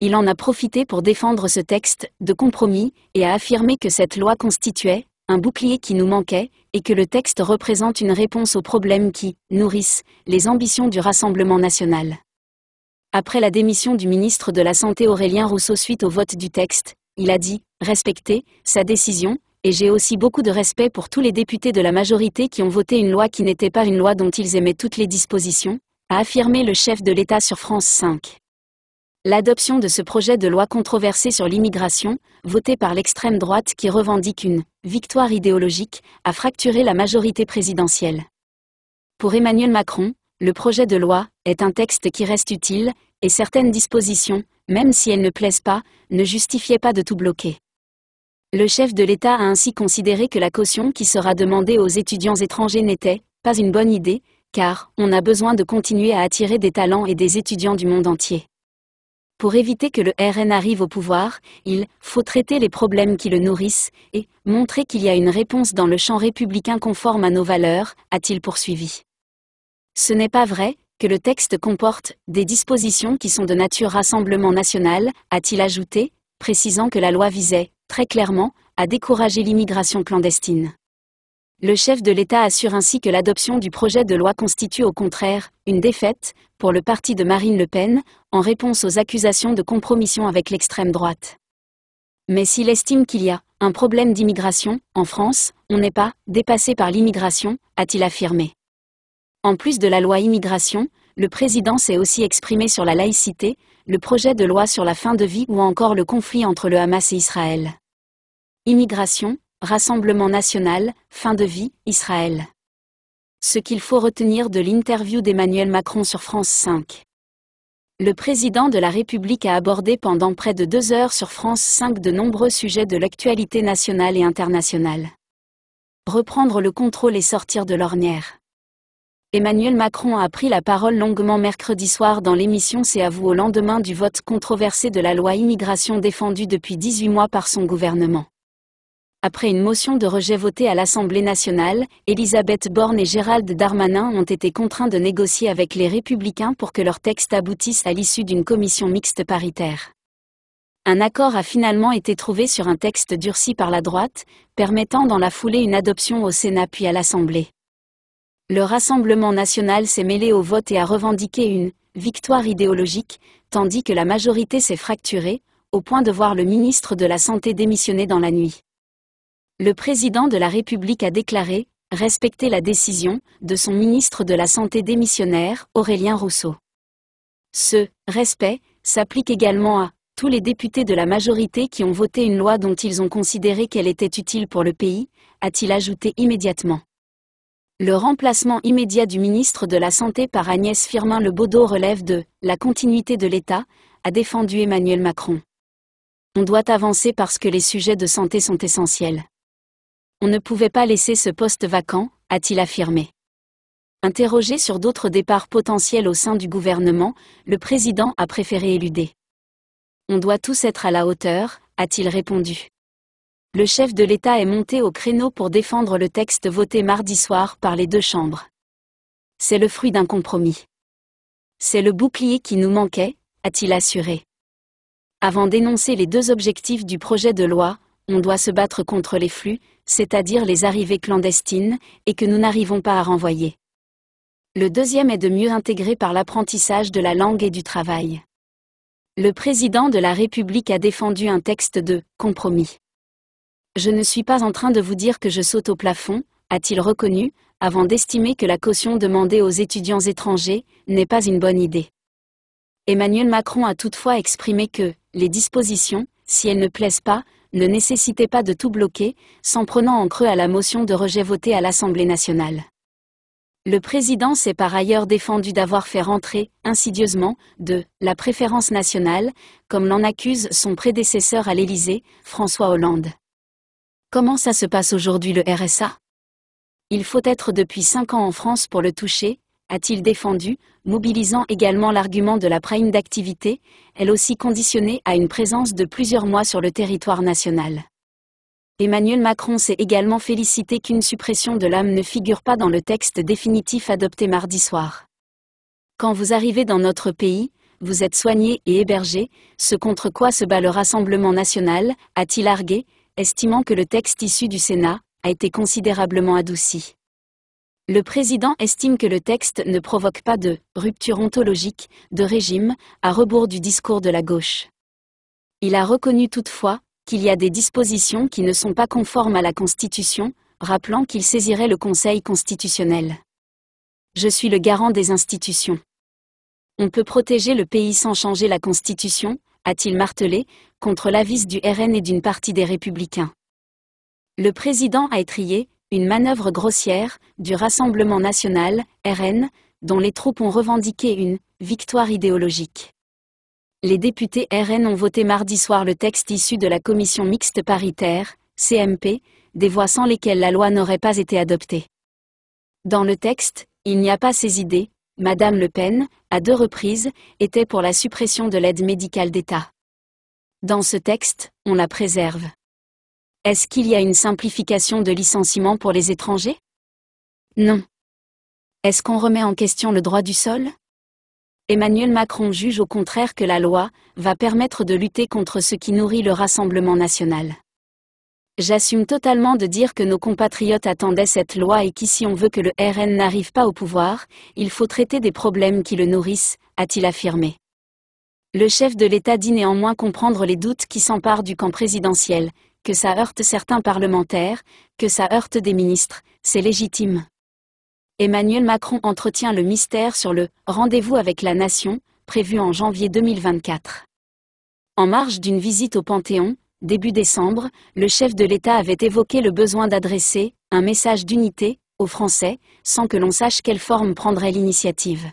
Il en a profité pour défendre ce texte de compromis et a affirmé que cette loi constituait un bouclier qui nous manquait, et que le texte représente une réponse aux problèmes qui nourrissent les ambitions du Rassemblement national. Après la démission du ministre de la Santé Aurélien Rousseau suite au vote du texte, il a dit respecter sa décision, et j'ai aussi beaucoup de respect pour tous les députés de la majorité qui ont voté une loi qui n'était pas une loi dont ils aimaient toutes les dispositions, a affirmé le chef de l'État sur France 5. L'adoption de ce projet de loi controversé sur l'immigration, voté par l'extrême droite qui revendique une victoire idéologique, a fracturé la majorité présidentielle. Pour Emmanuel Macron, le projet de loi est un texte qui reste utile, et certaines dispositions, même si elles ne plaisent pas, ne justifiaient pas de tout bloquer. Le chef de l'État a ainsi considéré que la caution qui sera demandée aux étudiants étrangers n'était pas une bonne idée, car on a besoin de continuer à attirer des talents et des étudiants du monde entier. Pour éviter que le RN arrive au pouvoir, il faut traiter les problèmes qui le nourrissent et montrer qu'il y a une réponse dans le champ républicain conforme à nos valeurs, a-t-il poursuivi. Ce n'est pas vrai que le texte comporte des dispositions qui sont de nature rassemblement national, a-t-il ajouté, précisant que la loi visait, très clairement, à décourager l'immigration clandestine. Le chef de l'État assure ainsi que l'adoption du projet de loi constitue au contraire une défaite pour le parti de Marine Le Pen, en réponse aux accusations de compromission avec l'extrême droite. Mais s'il estime qu'il y a un problème d'immigration, en France, on n'est pas dépassé par l'immigration, a-t-il affirmé. En plus de la loi immigration, le président s'est aussi exprimé sur la laïcité, le projet de loi sur la fin de vie ou encore le conflit entre le Hamas et Israël. Immigration, Rassemblement national, fin de vie, Israël. Ce qu'il faut retenir de l'interview d'Emmanuel Macron sur France 5. Le président de la République a abordé pendant près de deux heures sur France 5 de nombreux sujets de l'actualité nationale et internationale. Reprendre le contrôle et sortir de l'ornière. Emmanuel Macron a pris la parole longuement mercredi soir dans l'émission C'est à vous au lendemain du vote controversé de la loi immigration défendue depuis 18 mois par son gouvernement. Après une motion de rejet votée à l'Assemblée nationale, Elisabeth Borne et Gérald Darmanin ont été contraints de négocier avec les républicains pour que leur texte aboutisse à l'issue d'une commission mixte paritaire. Un accord a finalement été trouvé sur un texte durci par la droite, permettant dans la foulée une adoption au Sénat puis à l'Assemblée. Le Rassemblement national s'est mêlé au vote et a revendiqué une victoire idéologique, tandis que la majorité s'est fracturée, au point de voir le ministre de la Santé démissionner dans la nuit. Le président de la République a déclaré respecter la décision de son ministre de la Santé démissionnaire, Aurélien Rousseau. Ce respect s'applique également à tous les députés de la majorité qui ont voté une loi dont ils ont considéré qu'elle était utile pour le pays, a-t-il ajouté immédiatement. Le remplacement immédiat du ministre de la Santé par Agnès Firmin Baudot relève de la continuité de l'État, a défendu Emmanuel Macron. On doit avancer parce que les sujets de santé sont essentiels. On ne pouvait pas laisser ce poste vacant, a-t-il affirmé. Interrogé sur d'autres départs potentiels au sein du gouvernement, le président a préféré éluder. On doit tous être à la hauteur, a-t-il répondu. Le chef de l'État est monté au créneau pour défendre le texte voté mardi soir par les deux chambres. C'est le fruit d'un compromis. C'est le bouclier qui nous manquait, a-t-il assuré. Avant d'énoncer les deux objectifs du projet de loi, on doit se battre contre les flux, c'est-à-dire les arrivées clandestines, et que nous n'arrivons pas à renvoyer. Le deuxième est de mieux intégrer par l'apprentissage de la langue et du travail. Le président de la République a défendu un texte de compromis. Je ne suis pas en train de vous dire que je saute au plafond, a-t-il reconnu, avant d'estimer que la caution demandée aux étudiants étrangers n'est pas une bonne idée. Emmanuel Macron a toutefois exprimé que les dispositions, si elles ne plaisent pas, ne nécessitait pas de tout bloquer, s'en prenant en creux à la motion de rejet votée à l'Assemblée nationale. Le président s'est par ailleurs défendu d'avoir fait rentrer, insidieusement, de la préférence nationale, comme l'en accuse son prédécesseur à l'Élysée, François Hollande. Comment ça se passe aujourd'hui le RSA Il faut être depuis cinq ans en France pour le toucher, a-t-il défendu, mobilisant également l'argument de la prime d'activité, elle aussi conditionnée à une présence de plusieurs mois sur le territoire national. Emmanuel Macron s'est également félicité qu'une suppression de l'âme ne figure pas dans le texte définitif adopté mardi soir. Quand vous arrivez dans notre pays, vous êtes soigné et hébergé, ce contre quoi se bat le Rassemblement national, a-t-il argué, estimant que le texte issu du Sénat a été considérablement adouci. Le président estime que le texte ne provoque pas de rupture ontologique, de régime, à rebours du discours de la gauche. Il a reconnu toutefois qu'il y a des dispositions qui ne sont pas conformes à la Constitution, rappelant qu'il saisirait le Conseil constitutionnel. Je suis le garant des institutions. On peut protéger le pays sans changer la Constitution, a-t-il martelé, contre l'avis du RN et d'une partie des républicains. Le président a étrié, une manœuvre grossière, du Rassemblement national, RN, dont les troupes ont revendiqué une victoire idéologique. Les députés RN ont voté mardi soir le texte issu de la commission mixte paritaire, CMP, des voix sans lesquelles la loi n'aurait pas été adoptée. Dans le texte, il n'y a pas ces idées, Madame Le Pen, à deux reprises, était pour la suppression de l'aide médicale d'État. Dans ce texte, on la préserve. Est-ce qu'il y a une simplification de licenciement pour les étrangers? Non. Est-ce qu'on remet en question le droit du sol? Emmanuel Macron juge au contraire que la loi va permettre de lutter contre ce qui nourrit le Rassemblement national. J'assume totalement de dire que nos compatriotes attendaient cette loi et qu'ici on veut que le RN n'arrive pas au pouvoir, il faut traiter des problèmes qui le nourrissent, a-t-il affirmé. Le chef de l'État dit néanmoins comprendre les doutes qui s'emparent du camp présidentiel, que ça heurte certains parlementaires, que ça heurte des ministres, c'est légitime. Emmanuel Macron entretient le mystère sur le rendez-vous avec la nation, prévu en janvier 2024. En marge d'une visite au Panthéon, début décembre, le chef de l'État avait évoqué le besoin d'adresser un message d'unité aux Français, sans que l'on sache quelle forme prendrait l'initiative.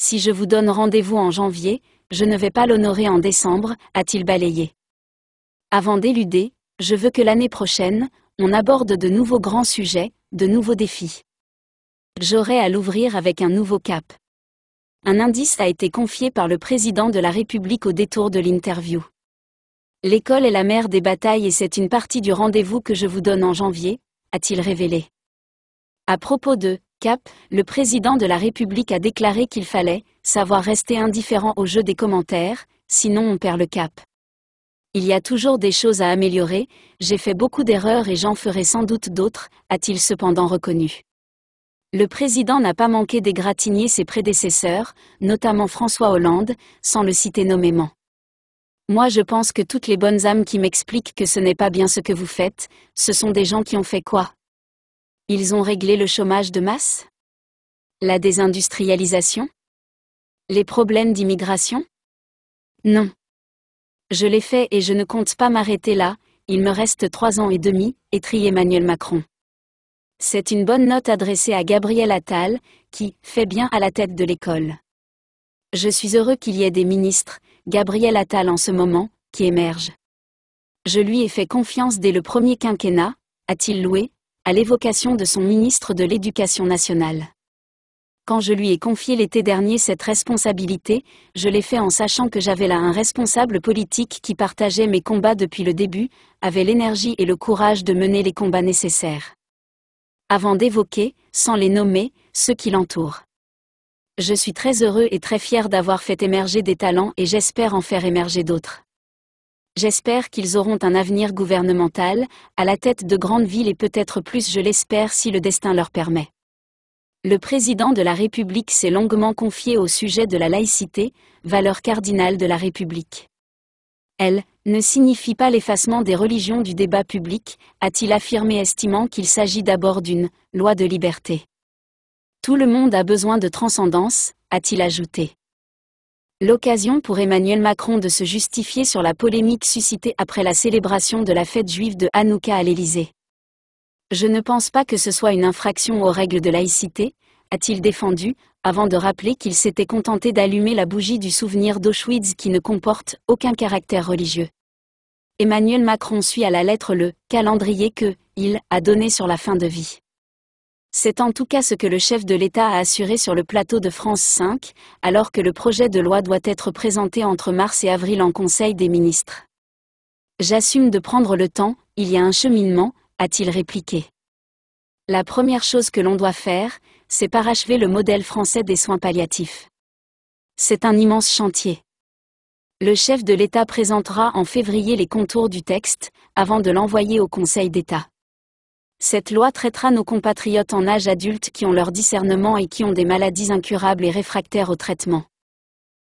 Si je vous donne rendez-vous en janvier, je ne vais pas l'honorer en décembre, a-t-il balayé. Avant d'éluder, je veux que l'année prochaine, on aborde de nouveaux grands sujets, de nouveaux défis j'aurai à l'ouvrir avec un nouveau cap. Un indice a été confié par le président de la République au détour de l'interview. L'école est la mère des batailles et c'est une partie du rendez-vous que je vous donne en janvier, a-t-il révélé. À propos de Cap, le président de la République a déclaré qu'il fallait savoir rester indifférent au jeu des commentaires, sinon on perd le cap. Il y a toujours des choses à améliorer, j'ai fait beaucoup d'erreurs et j'en ferai sans doute d'autres, a-t-il cependant reconnu. Le président n'a pas manqué d'égratigner ses prédécesseurs, notamment François Hollande, sans le citer nommément. Moi je pense que toutes les bonnes âmes qui m'expliquent que ce n'est pas bien ce que vous faites, ce sont des gens qui ont fait quoi? Ils ont réglé le chômage de masse? La désindustrialisation? Les problèmes d'immigration? Non. Je l'ai fait et je ne compte pas m'arrêter là, il me reste trois ans et demi, étrit Emmanuel Macron. C'est une bonne note adressée à Gabriel Attal, qui fait bien à la tête de l'école. Je suis heureux qu'il y ait des ministres, Gabriel Attal en ce moment, qui émergent. Je lui ai fait confiance dès le premier quinquennat, a-t-il loué, à l'évocation de son ministre de l'Éducation nationale. Quand je lui ai confié l'été dernier cette responsabilité, je l'ai fait en sachant que j'avais là un responsable politique qui partageait mes combats depuis le début, avait l'énergie et le courage de mener les combats nécessaires avant d'évoquer, sans les nommer, ceux qui l'entourent. Je suis très heureux et très fier d'avoir fait émerger des talents et j'espère en faire émerger d'autres. J'espère qu'ils auront un avenir gouvernemental, à la tête de grandes villes et peut-être plus je l'espère si le destin leur permet. Le président de la République s'est longuement confié au sujet de la laïcité, valeur cardinale de la République. Elle, ne signifie pas l'effacement des religions du débat public, a-t-il affirmé estimant qu'il s'agit d'abord d'une loi de liberté. Tout le monde a besoin de transcendance, a-t-il ajouté. L'occasion pour Emmanuel Macron de se justifier sur la polémique suscitée après la célébration de la fête juive de Hanouka à l'Élysée. Je ne pense pas que ce soit une infraction aux règles de laïcité, a-t-il défendu, avant de rappeler qu'il s'était contenté d'allumer la bougie du souvenir d'Auschwitz qui ne comporte aucun caractère religieux. Emmanuel Macron suit à la lettre le calendrier que il a donné sur la fin de vie. C'est en tout cas ce que le chef de l'État a assuré sur le plateau de France 5, alors que le projet de loi doit être présenté entre mars et avril en Conseil des ministres. J'assume de prendre le temps, il y a un cheminement, a-t-il répliqué. La première chose que l'on doit faire, c'est parachever le modèle français des soins palliatifs. C'est un immense chantier le chef de l'État présentera en février les contours du texte, avant de l'envoyer au Conseil d'État. Cette loi traitera nos compatriotes en âge adulte qui ont leur discernement et qui ont des maladies incurables et réfractaires au traitement.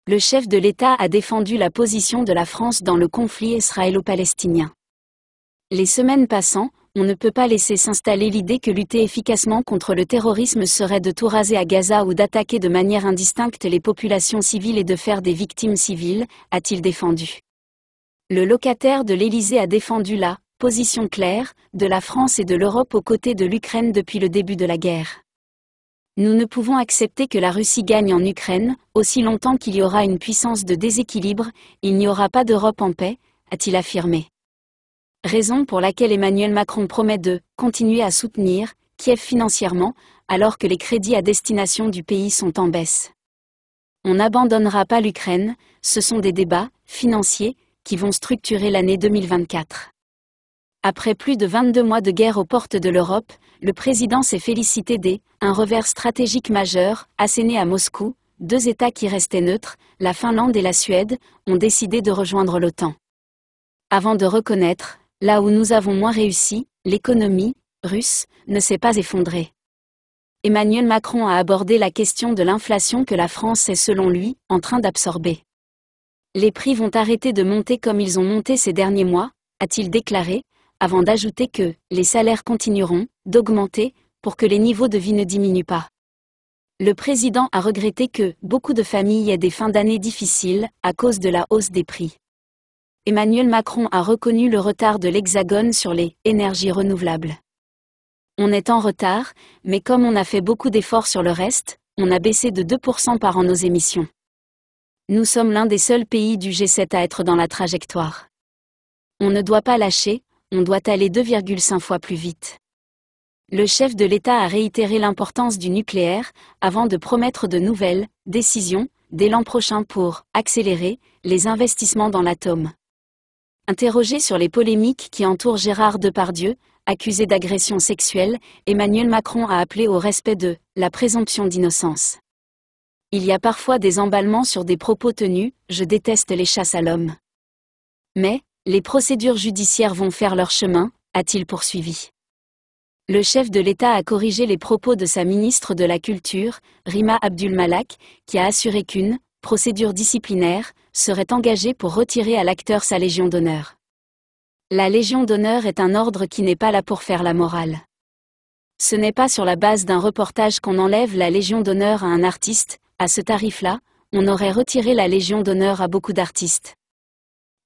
Le chef de l'État a défendu la position de la France dans le conflit israélo-palestinien. Les semaines passant, on ne peut pas laisser s'installer l'idée que lutter efficacement contre le terrorisme serait de tout raser à Gaza ou d'attaquer de manière indistincte les populations civiles et de faire des victimes civiles, a-t-il défendu. Le locataire de l'Élysée a défendu la position claire de la France et de l'Europe aux côtés de l'Ukraine depuis le début de la guerre. Nous ne pouvons accepter que la Russie gagne en Ukraine, aussi longtemps qu'il y aura une puissance de déséquilibre, il n'y aura pas d'Europe en paix, a-t-il affirmé raison pour laquelle Emmanuel Macron promet de continuer à soutenir Kiev financièrement, alors que les crédits à destination du pays sont en baisse. On n'abandonnera pas l'Ukraine, ce sont des débats financiers qui vont structurer l'année 2024. Après plus de 22 mois de guerre aux portes de l'Europe, le président s'est félicité des un revers stratégique majeur, asséné à Moscou, deux États qui restaient neutres, la Finlande et la Suède, ont décidé de rejoindre l'OTAN. Avant de reconnaître, Là où nous avons moins réussi, l'économie russe ne s'est pas effondrée. Emmanuel Macron a abordé la question de l'inflation que la France est selon lui en train d'absorber. Les prix vont arrêter de monter comme ils ont monté ces derniers mois, a-t-il déclaré, avant d'ajouter que les salaires continueront d'augmenter pour que les niveaux de vie ne diminuent pas. Le président a regretté que beaucoup de familles aient des fins d'année difficiles à cause de la hausse des prix. Emmanuel Macron a reconnu le retard de l'Hexagone sur les énergies renouvelables. On est en retard, mais comme on a fait beaucoup d'efforts sur le reste, on a baissé de 2% par an nos émissions. Nous sommes l'un des seuls pays du G7 à être dans la trajectoire. On ne doit pas lâcher, on doit aller 2,5 fois plus vite. Le chef de l'État a réitéré l'importance du nucléaire, avant de promettre de nouvelles décisions, dès l'an prochain pour accélérer les investissements dans l'atome. Interrogé sur les polémiques qui entourent Gérard Depardieu, accusé d'agression sexuelle, Emmanuel Macron a appelé au respect de la présomption d'innocence. Il y a parfois des emballements sur des propos tenus, je déteste les chasses à l'homme. Mais, les procédures judiciaires vont faire leur chemin, a-t-il poursuivi. Le chef de l'État a corrigé les propos de sa ministre de la Culture, Rima Abdul Malak, qui a assuré qu'une procédure disciplinaire, serait engagée pour retirer à l'acteur sa Légion d'honneur. La Légion d'honneur est un ordre qui n'est pas là pour faire la morale. Ce n'est pas sur la base d'un reportage qu'on enlève la Légion d'honneur à un artiste, à ce tarif-là, on aurait retiré la Légion d'honneur à beaucoup d'artistes.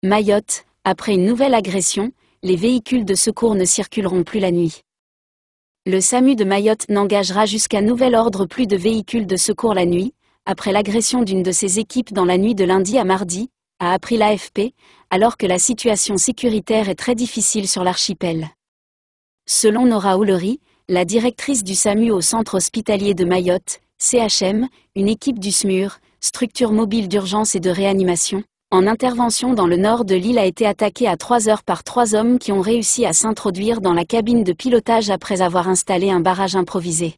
Mayotte, après une nouvelle agression, les véhicules de secours ne circuleront plus la nuit. Le SAMU de Mayotte n'engagera jusqu'à nouvel ordre plus de véhicules de secours la nuit, après l'agression d'une de ses équipes dans la nuit de lundi à mardi, a appris l'AFP, alors que la situation sécuritaire est très difficile sur l'archipel. Selon Nora Oulery, la directrice du SAMU au centre hospitalier de Mayotte, CHM, une équipe du SMUR, structure mobile d'urgence et de réanimation, en intervention dans le nord de l'île a été attaquée à 3 heures par trois hommes qui ont réussi à s'introduire dans la cabine de pilotage après avoir installé un barrage improvisé.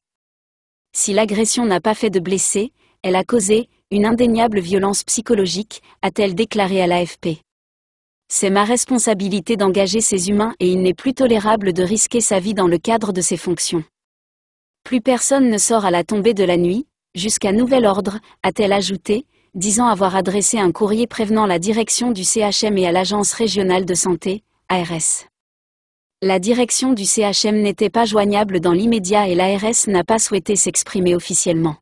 Si l'agression n'a pas fait de blessés, elle a causé une indéniable violence psychologique, a-t-elle déclaré à l'AFP. C'est ma responsabilité d'engager ces humains et il n'est plus tolérable de risquer sa vie dans le cadre de ses fonctions. Plus personne ne sort à la tombée de la nuit, jusqu'à nouvel ordre, a-t-elle ajouté, disant avoir adressé un courrier prévenant la direction du CHM et à l'Agence régionale de santé, ARS. La direction du CHM n'était pas joignable dans l'immédiat et l'ARS n'a pas souhaité s'exprimer officiellement.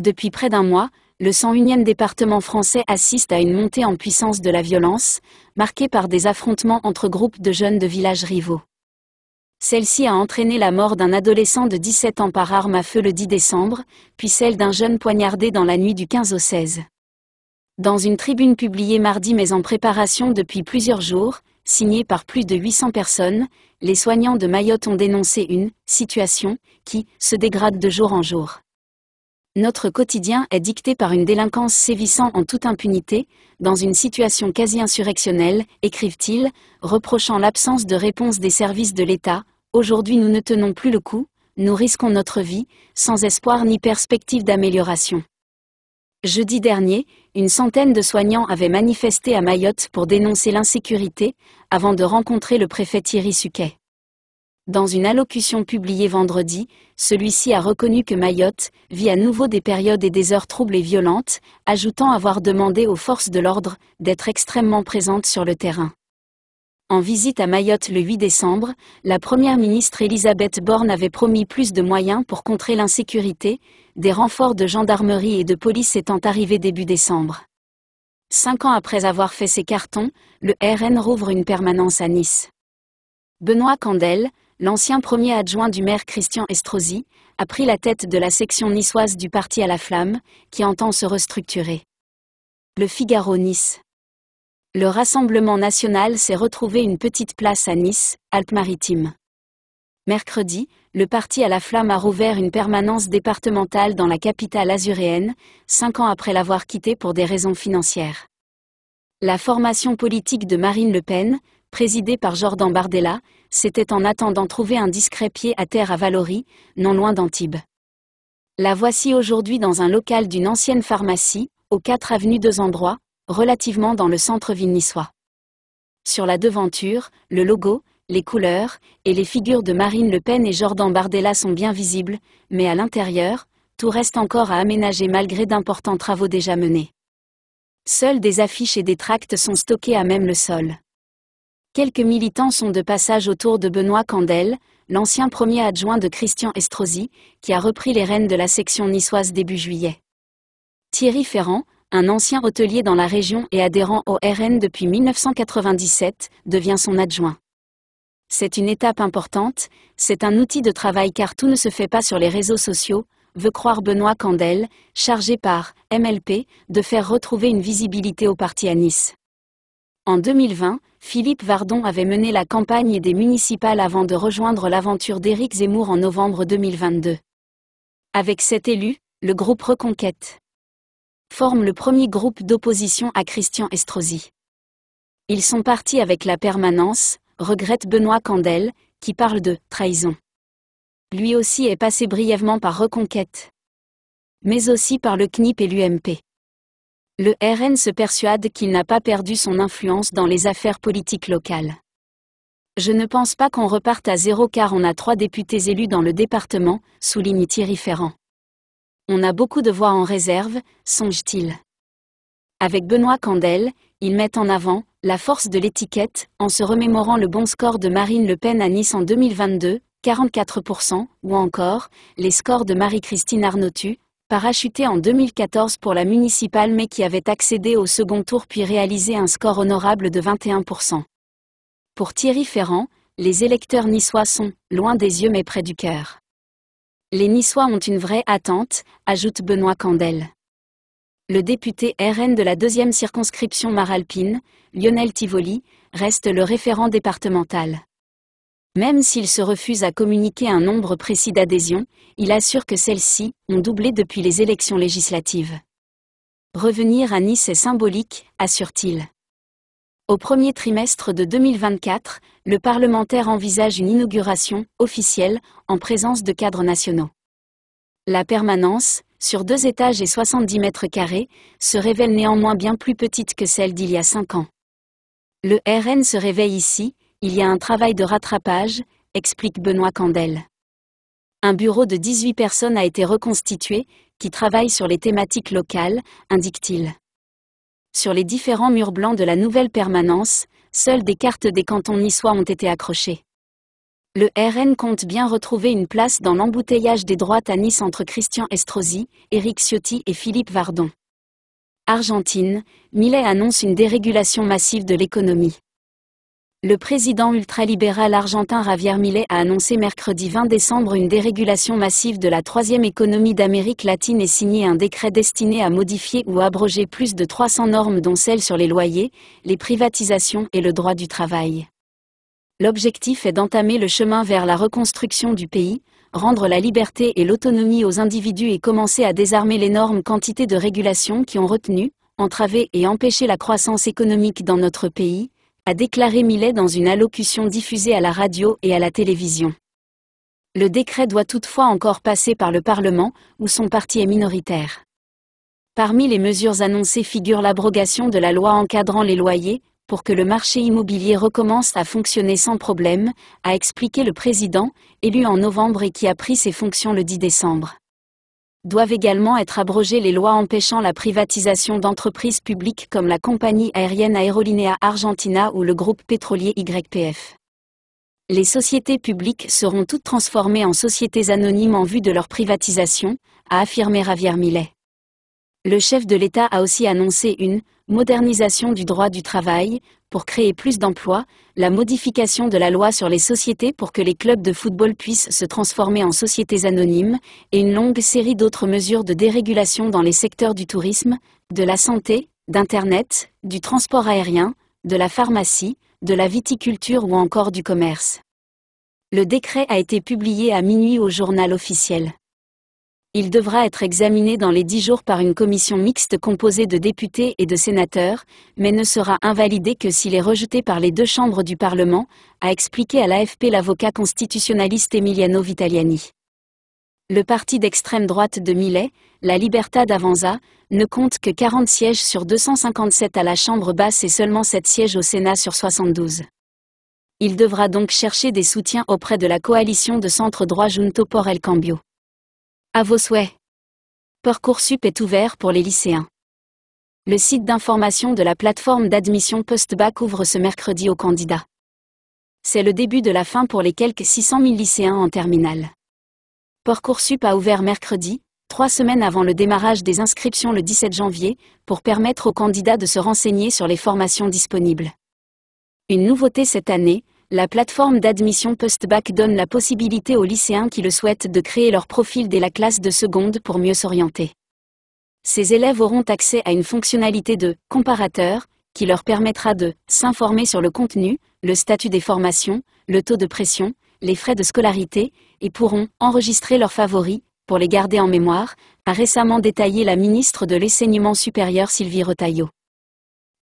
Depuis près d'un mois, le 101e département français assiste à une montée en puissance de la violence, marquée par des affrontements entre groupes de jeunes de villages rivaux. Celle-ci a entraîné la mort d'un adolescent de 17 ans par arme à feu le 10 décembre, puis celle d'un jeune poignardé dans la nuit du 15 au 16. Dans une tribune publiée mardi mais en préparation depuis plusieurs jours, signée par plus de 800 personnes, les soignants de Mayotte ont dénoncé une situation qui se dégrade de jour en jour. Notre quotidien est dicté par une délinquance sévissant en toute impunité, dans une situation quasi insurrectionnelle, écrivent-ils, reprochant l'absence de réponse des services de l'État. Aujourd'hui nous ne tenons plus le coup, nous risquons notre vie, sans espoir ni perspective d'amélioration. Jeudi dernier, une centaine de soignants avaient manifesté à Mayotte pour dénoncer l'insécurité, avant de rencontrer le préfet Thierry Suquet. Dans une allocution publiée vendredi, celui-ci a reconnu que Mayotte vit à nouveau des périodes et des heures troubles et violentes, ajoutant avoir demandé aux forces de l'ordre d'être extrêmement présentes sur le terrain. En visite à Mayotte le 8 décembre, la première ministre Elisabeth Borne avait promis plus de moyens pour contrer l'insécurité, des renforts de gendarmerie et de police étant arrivés début décembre. Cinq ans après avoir fait ses cartons, le RN rouvre une permanence à Nice. Benoît Candel, l'ancien premier adjoint du maire Christian Estrosi, a pris la tête de la section niçoise du parti à la flamme, qui entend se restructurer. Le Figaro Nice. Le Rassemblement national s'est retrouvé une petite place à Nice, Alpes-Maritimes. Mercredi, le parti à la flamme a rouvert une permanence départementale dans la capitale azuréenne, cinq ans après l'avoir quittée pour des raisons financières. La formation politique de Marine Le Pen, présidée par Jordan Bardella, s'était en attendant trouver un discret pied à terre à Valory, non loin d'Antibes. La voici aujourd'hui dans un local d'une ancienne pharmacie, aux 4 avenues Deux Endroits, relativement dans le centre-ville. Sur la devanture, le logo, les couleurs, et les figures de Marine Le Pen et Jordan Bardella sont bien visibles, mais à l'intérieur, tout reste encore à aménager malgré d'importants travaux déjà menés. Seules des affiches et des tracts sont stockés à même le sol. Quelques militants sont de passage autour de Benoît Candel, l'ancien premier adjoint de Christian Estrosi, qui a repris les rênes de la section niçoise début juillet. Thierry Ferrand, un ancien hôtelier dans la région et adhérent au RN depuis 1997, devient son adjoint. C'est une étape importante, c'est un outil de travail car tout ne se fait pas sur les réseaux sociaux, veut croire Benoît Candel, chargé par MLP de faire retrouver une visibilité au parti à Nice. En 2020, Philippe Vardon avait mené la campagne des municipales avant de rejoindre l'aventure d'Éric Zemmour en novembre 2022. Avec cet élu, le groupe Reconquête forme le premier groupe d'opposition à Christian Estrosi. Ils sont partis avec la permanence, regrette Benoît Candel, qui parle de trahison. Lui aussi est passé brièvement par Reconquête. Mais aussi par le CNIP et l'UMP. Le RN se persuade qu'il n'a pas perdu son influence dans les affaires politiques locales. Je ne pense pas qu'on reparte à zéro car on a trois députés élus dans le département, souligne Thierry Ferrand. On a beaucoup de voix en réserve, songe-t-il. Avec Benoît Candel, ils mettent en avant la force de l'étiquette en se remémorant le bon score de Marine Le Pen à Nice en 2022, 44%, ou encore les scores de Marie-Christine Arnautu, parachutée en 2014 pour la municipale mais qui avait accédé au second tour puis réalisé un score honorable de 21%. Pour Thierry Ferrand, les électeurs niçois sont, loin des yeux mais près du cœur. Les Niçois ont une vraie attente, ajoute Benoît Candel. Le député RN de la deuxième circonscription Maralpine, Lionel Tivoli, reste le référent départemental. Même s'il se refuse à communiquer un nombre précis d'adhésions, il assure que celles-ci ont doublé depuis les élections législatives. Revenir à Nice est symbolique, assure-t-il. Au premier trimestre de 2024, le parlementaire envisage une inauguration officielle en présence de cadres nationaux. La permanence, sur deux étages et 70 mètres carrés, se révèle néanmoins bien plus petite que celle d'il y a cinq ans. Le RN se réveille ici, il y a un travail de rattrapage, explique Benoît Candel. Un bureau de 18 personnes a été reconstitué, qui travaille sur les thématiques locales, indique-t-il. Sur les différents murs blancs de la nouvelle permanence, seules des cartes des cantons niçois ont été accrochées. Le RN compte bien retrouver une place dans l'embouteillage des droites à Nice entre Christian Estrosi, Éric Ciotti et Philippe Vardon. Argentine, Millet annonce une dérégulation massive de l'économie. Le président ultralibéral argentin Javier Milei a annoncé mercredi 20 décembre une dérégulation massive de la troisième économie d'Amérique latine et signé un décret destiné à modifier ou abroger plus de 300 normes dont celles sur les loyers, les privatisations et le droit du travail. L'objectif est d'entamer le chemin vers la reconstruction du pays, rendre la liberté et l'autonomie aux individus et commencer à désarmer l'énorme quantité de régulations qui ont retenu, entravé et empêché la croissance économique dans notre pays, a déclaré Millet dans une allocution diffusée à la radio et à la télévision. Le décret doit toutefois encore passer par le Parlement, où son parti est minoritaire. Parmi les mesures annoncées figure l'abrogation de la loi encadrant les loyers, pour que le marché immobilier recommence à fonctionner sans problème, a expliqué le président, élu en novembre et qui a pris ses fonctions le 10 décembre. Doivent également être abrogées les lois empêchant la privatisation d'entreprises publiques comme la compagnie aérienne Aerolinea Argentina ou le groupe pétrolier YPF. Les sociétés publiques seront toutes transformées en sociétés anonymes en vue de leur privatisation, a affirmé Javier Millet. Le chef de l'État a aussi annoncé une modernisation du droit du travail, pour créer plus d'emplois, la modification de la loi sur les sociétés pour que les clubs de football puissent se transformer en sociétés anonymes, et une longue série d'autres mesures de dérégulation dans les secteurs du tourisme, de la santé, d'Internet, du transport aérien, de la pharmacie, de la viticulture ou encore du commerce. Le décret a été publié à minuit au journal officiel. Il devra être examiné dans les dix jours par une commission mixte composée de députés et de sénateurs, mais ne sera invalidé que s'il est rejeté par les deux chambres du Parlement, a expliqué à l'AFP l'avocat constitutionnaliste Emiliano Vitaliani. Le parti d'extrême droite de Millet, la Libertad Avanza, ne compte que 40 sièges sur 257 à la Chambre basse et seulement 7 sièges au Sénat sur 72. Il devra donc chercher des soutiens auprès de la coalition de centre droit Junto por el Cambio. À vos souhaits. Parcoursup est ouvert pour les lycéens. Le site d'information de la plateforme d'admission Postbac ouvre ce mercredi aux candidats. C'est le début de la fin pour les quelques 600 000 lycéens en terminale. Parcoursup a ouvert mercredi, trois semaines avant le démarrage des inscriptions le 17 janvier, pour permettre aux candidats de se renseigner sur les formations disponibles. Une nouveauté cette année, la plateforme d'admission Postbac donne la possibilité aux lycéens qui le souhaitent de créer leur profil dès la classe de seconde pour mieux s'orienter. Ces élèves auront accès à une fonctionnalité de comparateur qui leur permettra de s'informer sur le contenu, le statut des formations, le taux de pression, les frais de scolarité, et pourront enregistrer leurs favoris pour les garder en mémoire, a récemment détaillé la ministre de l'Enseignement supérieur Sylvie Retailleau.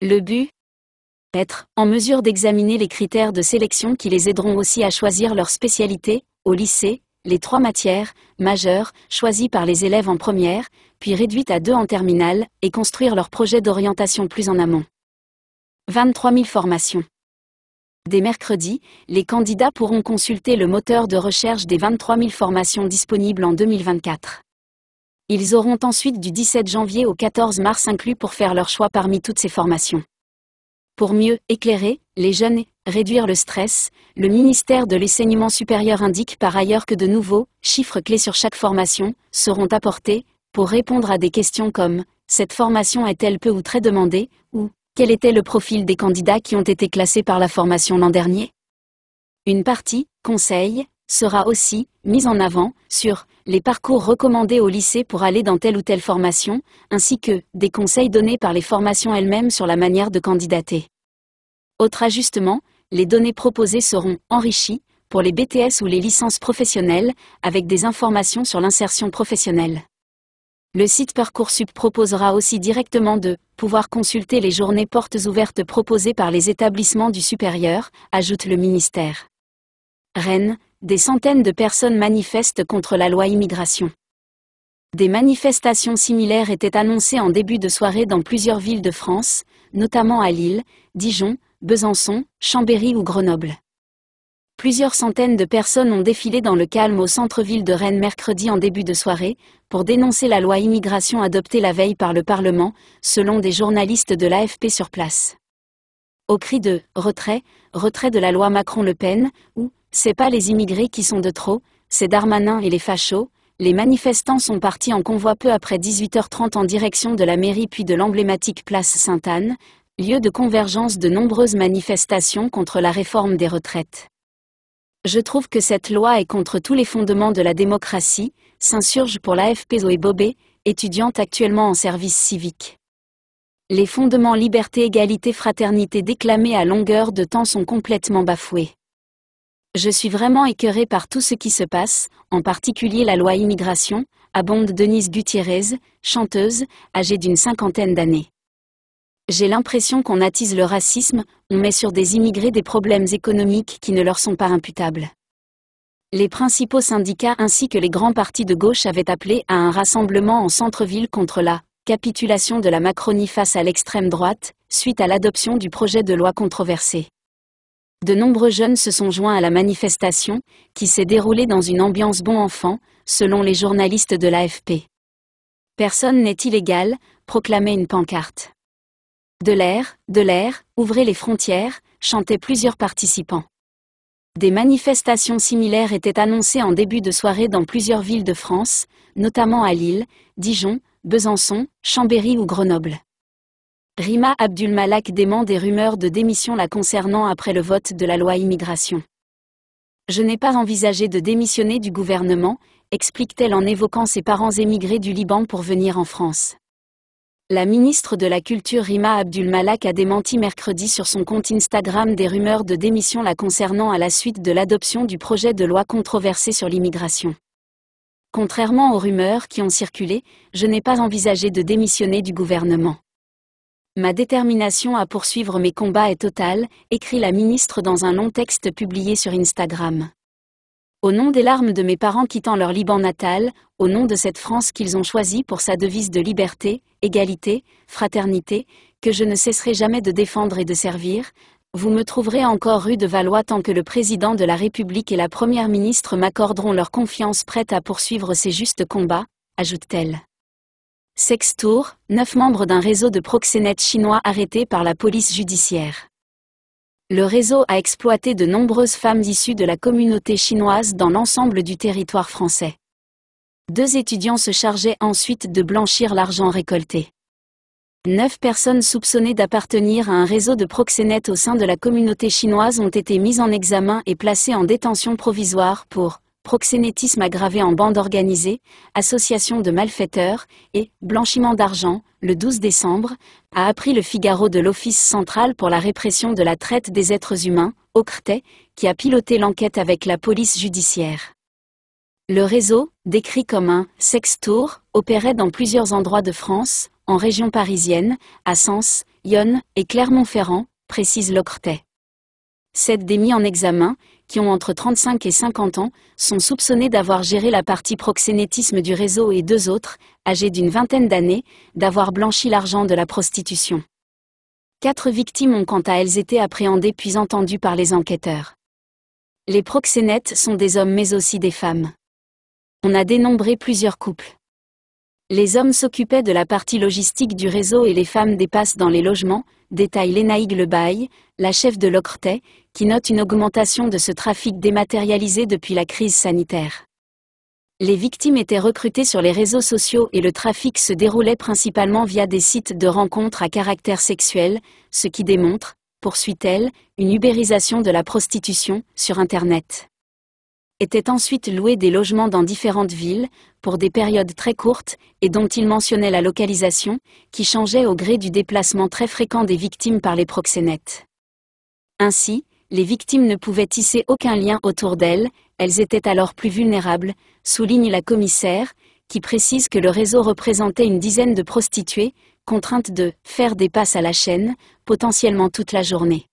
Le but être en mesure d'examiner les critères de sélection qui les aideront aussi à choisir leur spécialité, au lycée, les trois matières, majeures, choisies par les élèves en première, puis réduites à deux en terminale, et construire leur projet d'orientation plus en amont. 23 000 formations. Dès mercredi, les candidats pourront consulter le moteur de recherche des 23 000 formations disponibles en 2024. Ils auront ensuite du 17 janvier au 14 mars inclus pour faire leur choix parmi toutes ces formations. Pour mieux éclairer les jeunes et réduire le stress, le ministère de l'Enseignement supérieur indique par ailleurs que de nouveaux chiffres clés sur chaque formation seront apportés pour répondre à des questions comme cette formation est-elle peu ou très demandée? ou quel était le profil des candidats qui ont été classés par la formation l'an dernier? Une partie, conseil, sera aussi mise en avant sur les parcours recommandés au lycée pour aller dans telle ou telle formation, ainsi que des conseils donnés par les formations elles-mêmes sur la manière de candidater. Autre ajustement, les données proposées seront enrichies pour les BTS ou les licences professionnelles, avec des informations sur l'insertion professionnelle. Le site Parcoursup proposera aussi directement de pouvoir consulter les journées portes ouvertes proposées par les établissements du supérieur, ajoute le ministère. Rennes, des centaines de personnes manifestent contre la loi immigration. Des manifestations similaires étaient annoncées en début de soirée dans plusieurs villes de France, notamment à Lille, Dijon, Besançon, Chambéry ou Grenoble plusieurs centaines de personnes ont défilé dans le calme au centre-ville de Rennes mercredi en début de soirée, pour dénoncer la loi immigration adoptée la veille par le Parlement, selon des journalistes de l'AFP sur place. Au cri de retrait, retrait de la loi Macron-Le Pen, ou c'est pas les immigrés qui sont de trop, c'est Darmanin et les fachos, les manifestants sont partis en convoi peu après 18h30 en direction de la mairie puis de l'emblématique place Sainte-Anne, lieu de convergence de nombreuses manifestations contre la réforme des retraites. Je trouve que cette loi est contre tous les fondements de la démocratie, s'insurge pour l'AFP Zoé Bobé, étudiante actuellement en service civique. Les fondements liberté, égalité, fraternité déclamés à longueur de temps sont complètement bafoués. Je suis vraiment écœuré par tout ce qui se passe, en particulier la loi immigration, abonde Denise Gutiérrez, chanteuse, âgée d'une cinquantaine d'années. J'ai l'impression qu'on attise le racisme, on met sur des immigrés des problèmes économiques qui ne leur sont pas imputables. Les principaux syndicats ainsi que les grands partis de gauche avaient appelé à un rassemblement en centre-ville contre la capitulation de la Macronie face à l'extrême droite, suite à l'adoption du projet de loi controversé. De nombreux jeunes se sont joints à la manifestation, qui s'est déroulée dans une ambiance bon enfant, selon les journalistes de l'AFP. Personne n'est illégal, proclamait une pancarte. De l'air, de l'air, ouvrez les frontières, chantaient plusieurs participants. Des manifestations similaires étaient annoncées en début de soirée dans plusieurs villes de France, notamment à Lille, Dijon, Besançon, Chambéry ou Grenoble. Rima Abdulmalak dément des rumeurs de démission la concernant après le vote de la loi immigration. Je n'ai pas envisagé de démissionner du gouvernement, explique-t-elle en évoquant ses parents émigrés du Liban pour venir en France. La ministre de la Culture Rima Abdulmalak a démenti mercredi sur son compte Instagram des rumeurs de démission la concernant à la suite de l'adoption du projet de loi controversé sur l'immigration. Contrairement aux rumeurs qui ont circulé, je n'ai pas envisagé de démissionner du gouvernement. Ma détermination à poursuivre mes combats est totale, écrit la ministre dans un long texte publié sur Instagram. Au nom des larmes de mes parents quittant leur Liban natal, au nom de cette France qu'ils ont choisie pour sa devise de liberté, égalité, fraternité, que je ne cesserai jamais de défendre et de servir, vous me trouverez encore rue de Valois tant que le président de la République et la première ministre m'accorderont leur confiance prête à poursuivre ces justes combats, ajoute-t-elle. Sextour, neuf membres d'un réseau de proxénètes chinois arrêtés par la police judiciaire. Le réseau a exploité de nombreuses femmes issues de la communauté chinoise dans l'ensemble du territoire français. Deux étudiants se chargeaient ensuite de blanchir l'argent récolté. Neuf personnes soupçonnées d'appartenir à un réseau de proxénètes au sein de la communauté chinoise ont été mises en examen et placées en détention provisoire pour proxénétisme aggravé en bande organisée, association de malfaiteurs et blanchiment d'argent, le 12 décembre, a appris le Figaro de l'Office central pour la répression de la traite des êtres humains, OCRTE, qui a piloté l'enquête avec la police judiciaire. Le réseau, décrit comme un sex-tour, opérait dans plusieurs endroits de France, en région parisienne, à Sens, Yonne et Clermont-Ferrand, précise l'OCRTE. Sept des mis en examen, qui ont entre 35 et 50 ans, sont soupçonnés d'avoir géré la partie proxénétisme du réseau et deux autres, âgés d'une vingtaine d'années, d'avoir blanchi l'argent de la prostitution. Quatre victimes ont quant à elles été appréhendées puis entendues par les enquêteurs. Les proxénètes sont des hommes mais aussi des femmes. On a dénombré plusieurs couples. Les hommes s'occupaient de la partie logistique du réseau et les femmes dépassent dans les logements, détaille Lénaïg Lebaille, la chef de l'Ocretet, qui note une augmentation de ce trafic dématérialisé depuis la crise sanitaire. Les victimes étaient recrutées sur les réseaux sociaux et le trafic se déroulait principalement via des sites de rencontres à caractère sexuel, ce qui démontre, poursuit-elle, une ubérisation de la prostitution sur Internet. Étaient ensuite loués des logements dans différentes villes, pour des périodes très courtes, et dont il mentionnait la localisation, qui changeait au gré du déplacement très fréquent des victimes par les proxénètes. Ainsi, les victimes ne pouvaient tisser aucun lien autour d'elles, elles étaient alors plus vulnérables, souligne la commissaire, qui précise que le réseau représentait une dizaine de prostituées, contraintes de faire des passes à la chaîne, potentiellement toute la journée.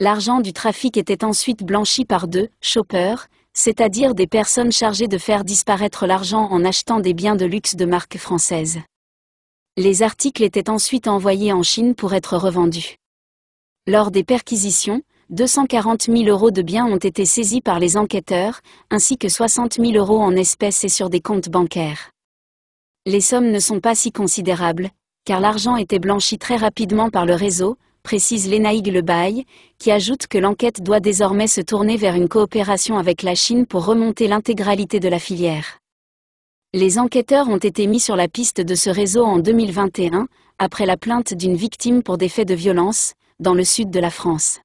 L'argent du trafic était ensuite blanchi par deux shoppers, c'est-à-dire des personnes chargées de faire disparaître l'argent en achetant des biens de luxe de marque française. Les articles étaient ensuite envoyés en Chine pour être revendus. Lors des perquisitions, 240 000 euros de biens ont été saisis par les enquêteurs, ainsi que 60 000 euros en espèces et sur des comptes bancaires. Les sommes ne sont pas si considérables, car l'argent était blanchi très rapidement par le réseau, précise Lénaïg Lebaille, qui ajoute que l'enquête doit désormais se tourner vers une coopération avec la Chine pour remonter l'intégralité de la filière. Les enquêteurs ont été mis sur la piste de ce réseau en 2021, après la plainte d'une victime pour des faits de violence, dans le sud de la France.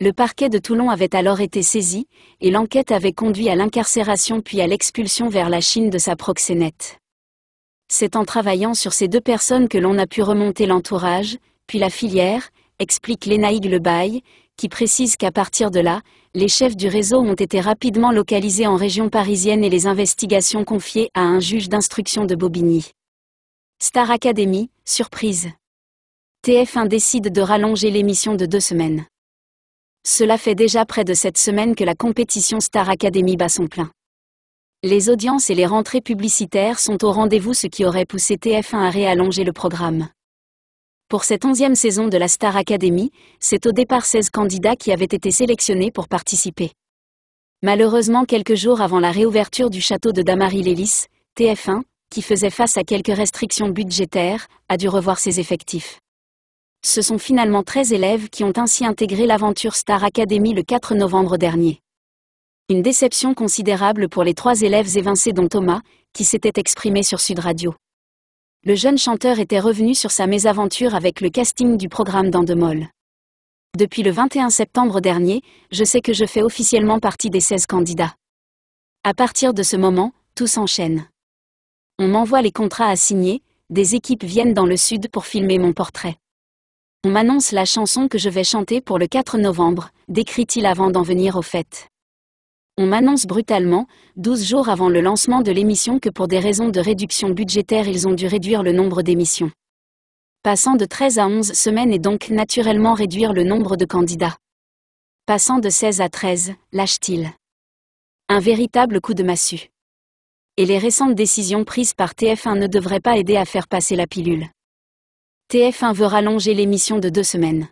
Le parquet de Toulon avait alors été saisi, et l'enquête avait conduit à l'incarcération puis à l'expulsion vers la Chine de sa proxénète. C'est en travaillant sur ces deux personnes que l'on a pu remonter l'entourage, puis la filière, explique Lénaïg Lebaille, qui précise qu'à partir de là, les chefs du réseau ont été rapidement localisés en région parisienne et les investigations confiées à un juge d'instruction de Bobigny. Star Academy, surprise. TF1 décide de rallonger l'émission de deux semaines. Cela fait déjà près de cette semaine que la compétition Star Academy bat son plein. Les audiences et les rentrées publicitaires sont au rendez-vous ce qui aurait poussé TF1 à réallonger le programme. Pour cette onzième saison de la Star Academy, c'est au départ 16 candidats qui avaient été sélectionnés pour participer. Malheureusement quelques jours avant la réouverture du château de Damary-Lélis, TF1, qui faisait face à quelques restrictions budgétaires, a dû revoir ses effectifs. Ce sont finalement 13 élèves qui ont ainsi intégré l'aventure Star Academy le 4 novembre dernier. Une déception considérable pour les trois élèves évincés dont Thomas, qui s'était exprimé sur Sud Radio. Le jeune chanteur était revenu sur sa mésaventure avec le casting du programme d'Andemol. Depuis le 21 septembre dernier, je sais que je fais officiellement partie des 16 candidats. À partir de ce moment, tout s'enchaîne. On m'envoie les contrats à signer, des équipes viennent dans le sud pour filmer mon portrait. On m'annonce la chanson que je vais chanter pour le 4 novembre, décrit-il avant d'en venir au fait on m'annonce brutalement, 12 jours avant le lancement de l'émission que pour des raisons de réduction budgétaire ils ont dû réduire le nombre d'émissions. Passant de 13 à 11 semaines et donc naturellement réduire le nombre de candidats. Passant de 16 à 13, lâche-t-il. Un véritable coup de massue. Et les récentes décisions prises par TF1 ne devraient pas aider à faire passer la pilule. TF1 veut rallonger l'émission de deux semaines.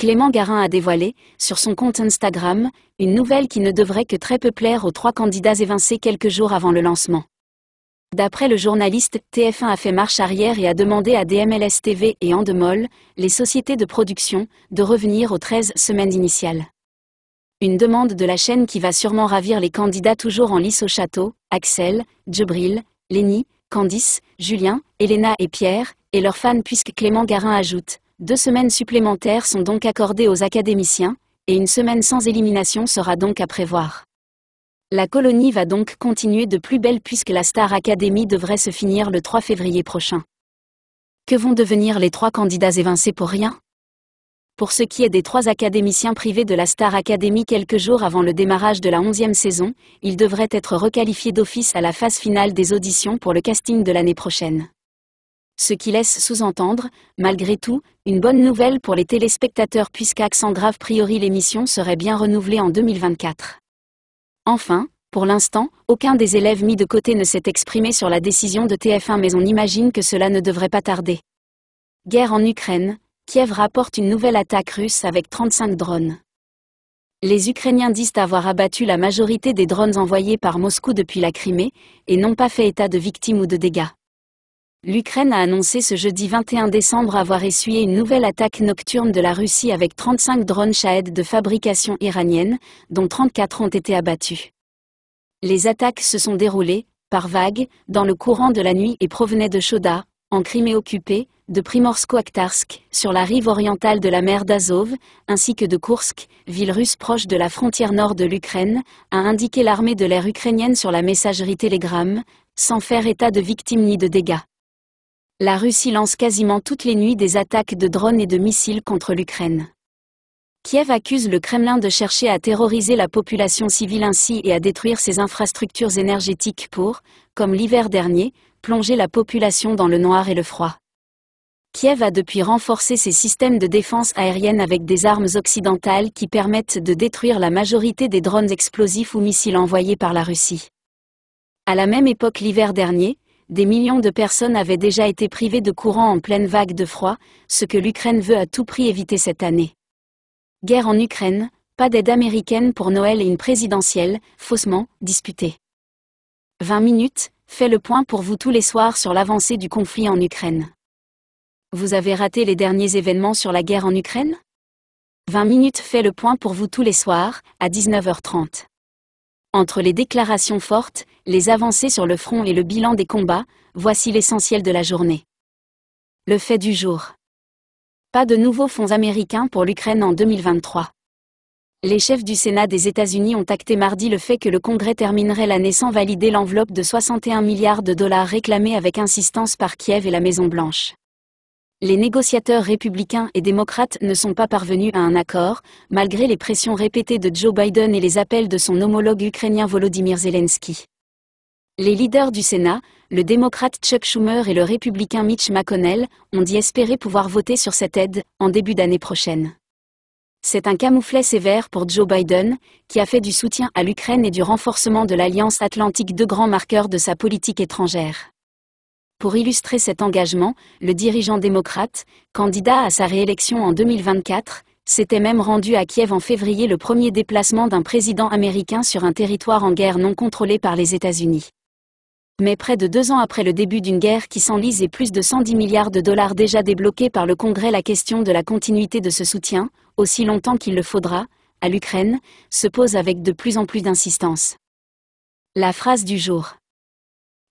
Clément Garin a dévoilé, sur son compte Instagram, une nouvelle qui ne devrait que très peu plaire aux trois candidats évincés quelques jours avant le lancement. D'après le journaliste, TF1 a fait marche arrière et a demandé à DMLS TV et Endemol, les sociétés de production, de revenir aux 13 semaines initiales. Une demande de la chaîne qui va sûrement ravir les candidats toujours en lice au château, Axel, Djibril, Lenny, Candice, Julien, Elena et Pierre, et leurs fans puisque Clément Garin ajoute deux semaines supplémentaires sont donc accordées aux académiciens, et une semaine sans élimination sera donc à prévoir. La colonie va donc continuer de plus belle puisque la Star Academy devrait se finir le 3 février prochain. Que vont devenir les trois candidats évincés pour rien? Pour ce qui est des trois académiciens privés de la Star Academy quelques jours avant le démarrage de la 11e saison, ils devraient être requalifiés d'office à la phase finale des auditions pour le casting de l'année prochaine ce qui laisse sous-entendre, malgré tout, une bonne nouvelle pour les téléspectateurs puisqu'accent grave priori l'émission serait bien renouvelée en 2024. Enfin, pour l'instant, aucun des élèves mis de côté ne s'est exprimé sur la décision de TF1 mais on imagine que cela ne devrait pas tarder. Guerre en Ukraine, Kiev rapporte une nouvelle attaque russe avec 35 drones. Les Ukrainiens disent avoir abattu la majorité des drones envoyés par Moscou depuis la Crimée, et n'ont pas fait état de victimes ou de dégâts. L'Ukraine a annoncé ce jeudi 21 décembre avoir essuyé une nouvelle attaque nocturne de la Russie avec 35 drones Shahed de fabrication iranienne, dont 34 ont été abattus. Les attaques se sont déroulées, par vagues, dans le courant de la nuit et provenaient de Choda, en Crimée occupée, de Primorsko-Akhtarsk, sur la rive orientale de la mer d'Azov, ainsi que de Kursk, ville russe proche de la frontière nord de l'Ukraine, a indiqué l'armée de l'air ukrainienne sur la messagerie Telegram, sans faire état de victimes ni de dégâts la Russie lance quasiment toutes les nuits des attaques de drones et de missiles contre l'Ukraine. Kiev accuse le Kremlin de chercher à terroriser la population civile ainsi et à détruire ses infrastructures énergétiques pour, comme l'hiver dernier, plonger la population dans le noir et le froid. Kiev a depuis renforcé ses systèmes de défense aérienne avec des armes occidentales qui permettent de détruire la majorité des drones explosifs ou missiles envoyés par la Russie. À la même époque l'hiver dernier, des millions de personnes avaient déjà été privées de courant en pleine vague de froid, ce que l'Ukraine veut à tout prix éviter cette année. Guerre en Ukraine, pas d'aide américaine pour Noël et une présidentielle, faussement, disputée. 20 minutes, fait le point pour vous tous les soirs sur l'avancée du conflit en Ukraine. Vous avez raté les derniers événements sur la guerre en Ukraine? 20 minutes fait le point pour vous tous les soirs, à 19h30. Entre les déclarations fortes, les avancées sur le front et le bilan des combats, voici l'essentiel de la journée. Le fait du jour. Pas de nouveaux fonds américains pour l'Ukraine en 2023. Les chefs du Sénat des États-Unis ont acté mardi le fait que le Congrès terminerait l'année sans valider l'enveloppe de 61 milliards de dollars réclamée avec insistance par Kiev et la Maison-Blanche les négociateurs républicains et démocrates ne sont pas parvenus à un accord, malgré les pressions répétées de Joe Biden et les appels de son homologue ukrainien Volodymyr Zelensky. Les leaders du Sénat, le démocrate Chuck Schumer et le républicain Mitch McConnell, ont dit espérer pouvoir voter sur cette aide en début d'année prochaine. C'est un camouflet sévère pour Joe Biden, qui a fait du soutien à l'Ukraine et du renforcement de l'Alliance atlantique deux grands marqueurs de sa politique étrangère. Pour illustrer cet engagement, le dirigeant démocrate, candidat à sa réélection en 2024, s'était même rendu à Kiev en février le premier déplacement d'un président américain sur un territoire en guerre non contrôlé par les États-Unis. Mais près de deux ans après le début d'une guerre qui s'enlise et plus de 110 milliards de dollars déjà débloqués par le Congrès, la question de la continuité de ce soutien, aussi longtemps qu'il le faudra, à l'Ukraine, se pose avec de plus en plus d'insistance. La phrase du jour.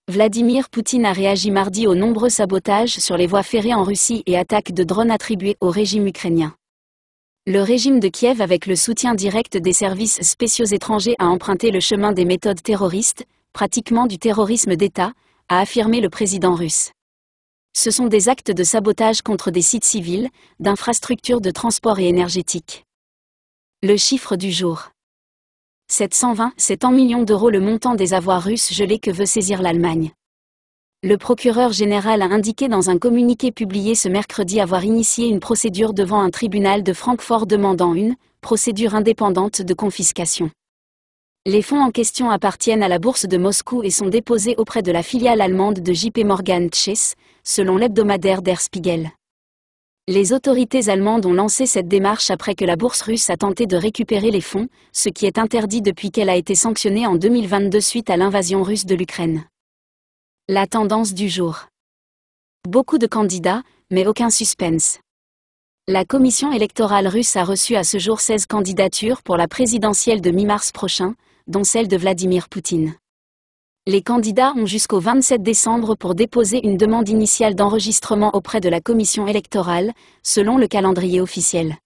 Vladimir Poutine a réagi mardi aux nombreux sabotages sur les voies ferrées en Russie et attaques de drones attribuées au régime ukrainien. Le régime de Kiev avec le soutien direct des services spéciaux étrangers a emprunté le chemin des méthodes terroristes, pratiquement du terrorisme d'État, a affirmé le président russe. Ce sont des actes de sabotage contre des sites civils, d'infrastructures de transport et énergétiques. Le chiffre du jour. 720, c'est en millions d'euros le montant des avoirs russes gelés que veut saisir l'Allemagne. Le procureur général a indiqué dans un communiqué publié ce mercredi avoir initié une procédure devant un tribunal de Francfort demandant une procédure indépendante de confiscation. Les fonds en question appartiennent à la bourse de Moscou et sont déposés auprès de la filiale allemande de JP Morgan Chase, selon l'hebdomadaire Der Spiegel. Les autorités allemandes ont lancé cette démarche après que la bourse russe a tenté de récupérer les fonds, ce qui est interdit depuis qu'elle a été sanctionnée en 2022 suite à l'invasion russe de l'Ukraine. La tendance du jour. Beaucoup de candidats, mais aucun suspense. La commission électorale russe a reçu à ce jour 16 candidatures pour la présidentielle de mi-mars prochain, dont celle de Vladimir Poutine. Les candidats ont jusqu'au 27 décembre pour déposer une demande initiale d'enregistrement auprès de la commission électorale, selon le calendrier officiel.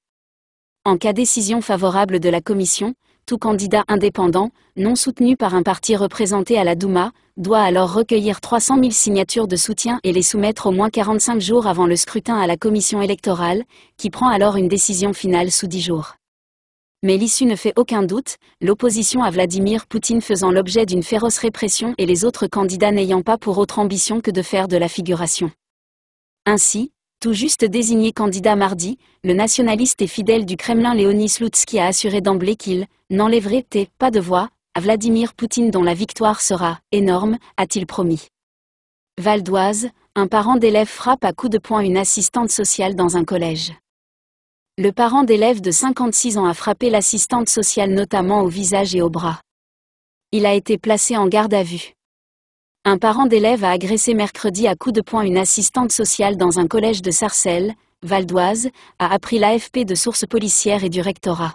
En cas décision favorable de la commission, tout candidat indépendant, non soutenu par un parti représenté à la Douma, doit alors recueillir 300 000 signatures de soutien et les soumettre au moins 45 jours avant le scrutin à la commission électorale, qui prend alors une décision finale sous 10 jours mais l'issue ne fait aucun doute, l'opposition à Vladimir Poutine faisant l'objet d'une féroce répression et les autres candidats n'ayant pas pour autre ambition que de faire de la figuration. Ainsi, tout juste désigné candidat mardi, le nationaliste et fidèle du Kremlin Léonis Slutsky a assuré d'emblée qu'il n'enlèverait pas de voix à Vladimir Poutine dont la victoire sera énorme, a-t-il promis. Val d'Oise, un parent d'élève frappe à coups de poing une assistante sociale dans un collège. Le parent d'élève de 56 ans a frappé l'assistante sociale notamment au visage et au bras. Il a été placé en garde à vue. Un parent d'élève a agressé mercredi à coups de poing une assistante sociale dans un collège de Sarcelles, Val d'Oise, a appris l'AFP de sources policières et du rectorat.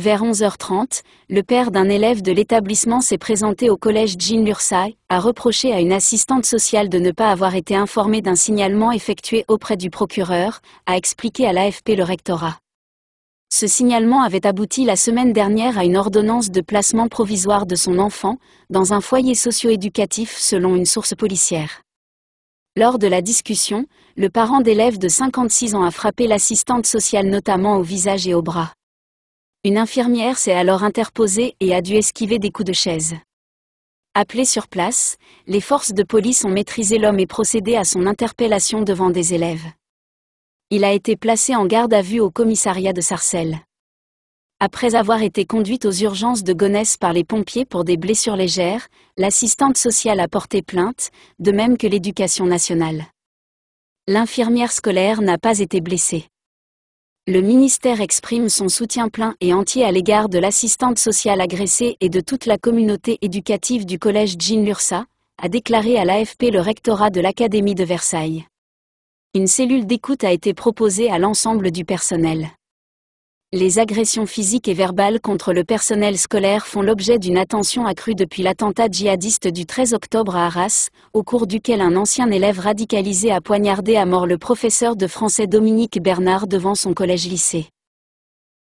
Vers 11h30, le père d'un élève de l'établissement s'est présenté au collège Jean Lursay, a reproché à une assistante sociale de ne pas avoir été informée d'un signalement effectué auprès du procureur, a expliqué à l'AFP le rectorat. Ce signalement avait abouti la semaine dernière à une ordonnance de placement provisoire de son enfant, dans un foyer socio-éducatif selon une source policière. Lors de la discussion, le parent d'élève de 56 ans a frappé l'assistante sociale notamment au visage et au bras. Une infirmière s'est alors interposée et a dû esquiver des coups de chaise. Appelés sur place, les forces de police ont maîtrisé l'homme et procédé à son interpellation devant des élèves. Il a été placé en garde à vue au commissariat de Sarcelles. Après avoir été conduite aux urgences de Gonesse par les pompiers pour des blessures légères, l'assistante sociale a porté plainte, de même que l'éducation nationale. L'infirmière scolaire n'a pas été blessée le ministère exprime son soutien plein et entier à l'égard de l'assistante sociale agressée et de toute la communauté éducative du collège Jean Lursa, a déclaré à l'AFP le rectorat de l'Académie de Versailles. Une cellule d'écoute a été proposée à l'ensemble du personnel. Les agressions physiques et verbales contre le personnel scolaire font l'objet d'une attention accrue depuis l'attentat djihadiste du 13 octobre à Arras, au cours duquel un ancien élève radicalisé a poignardé à mort le professeur de français Dominique Bernard devant son collège-lycée.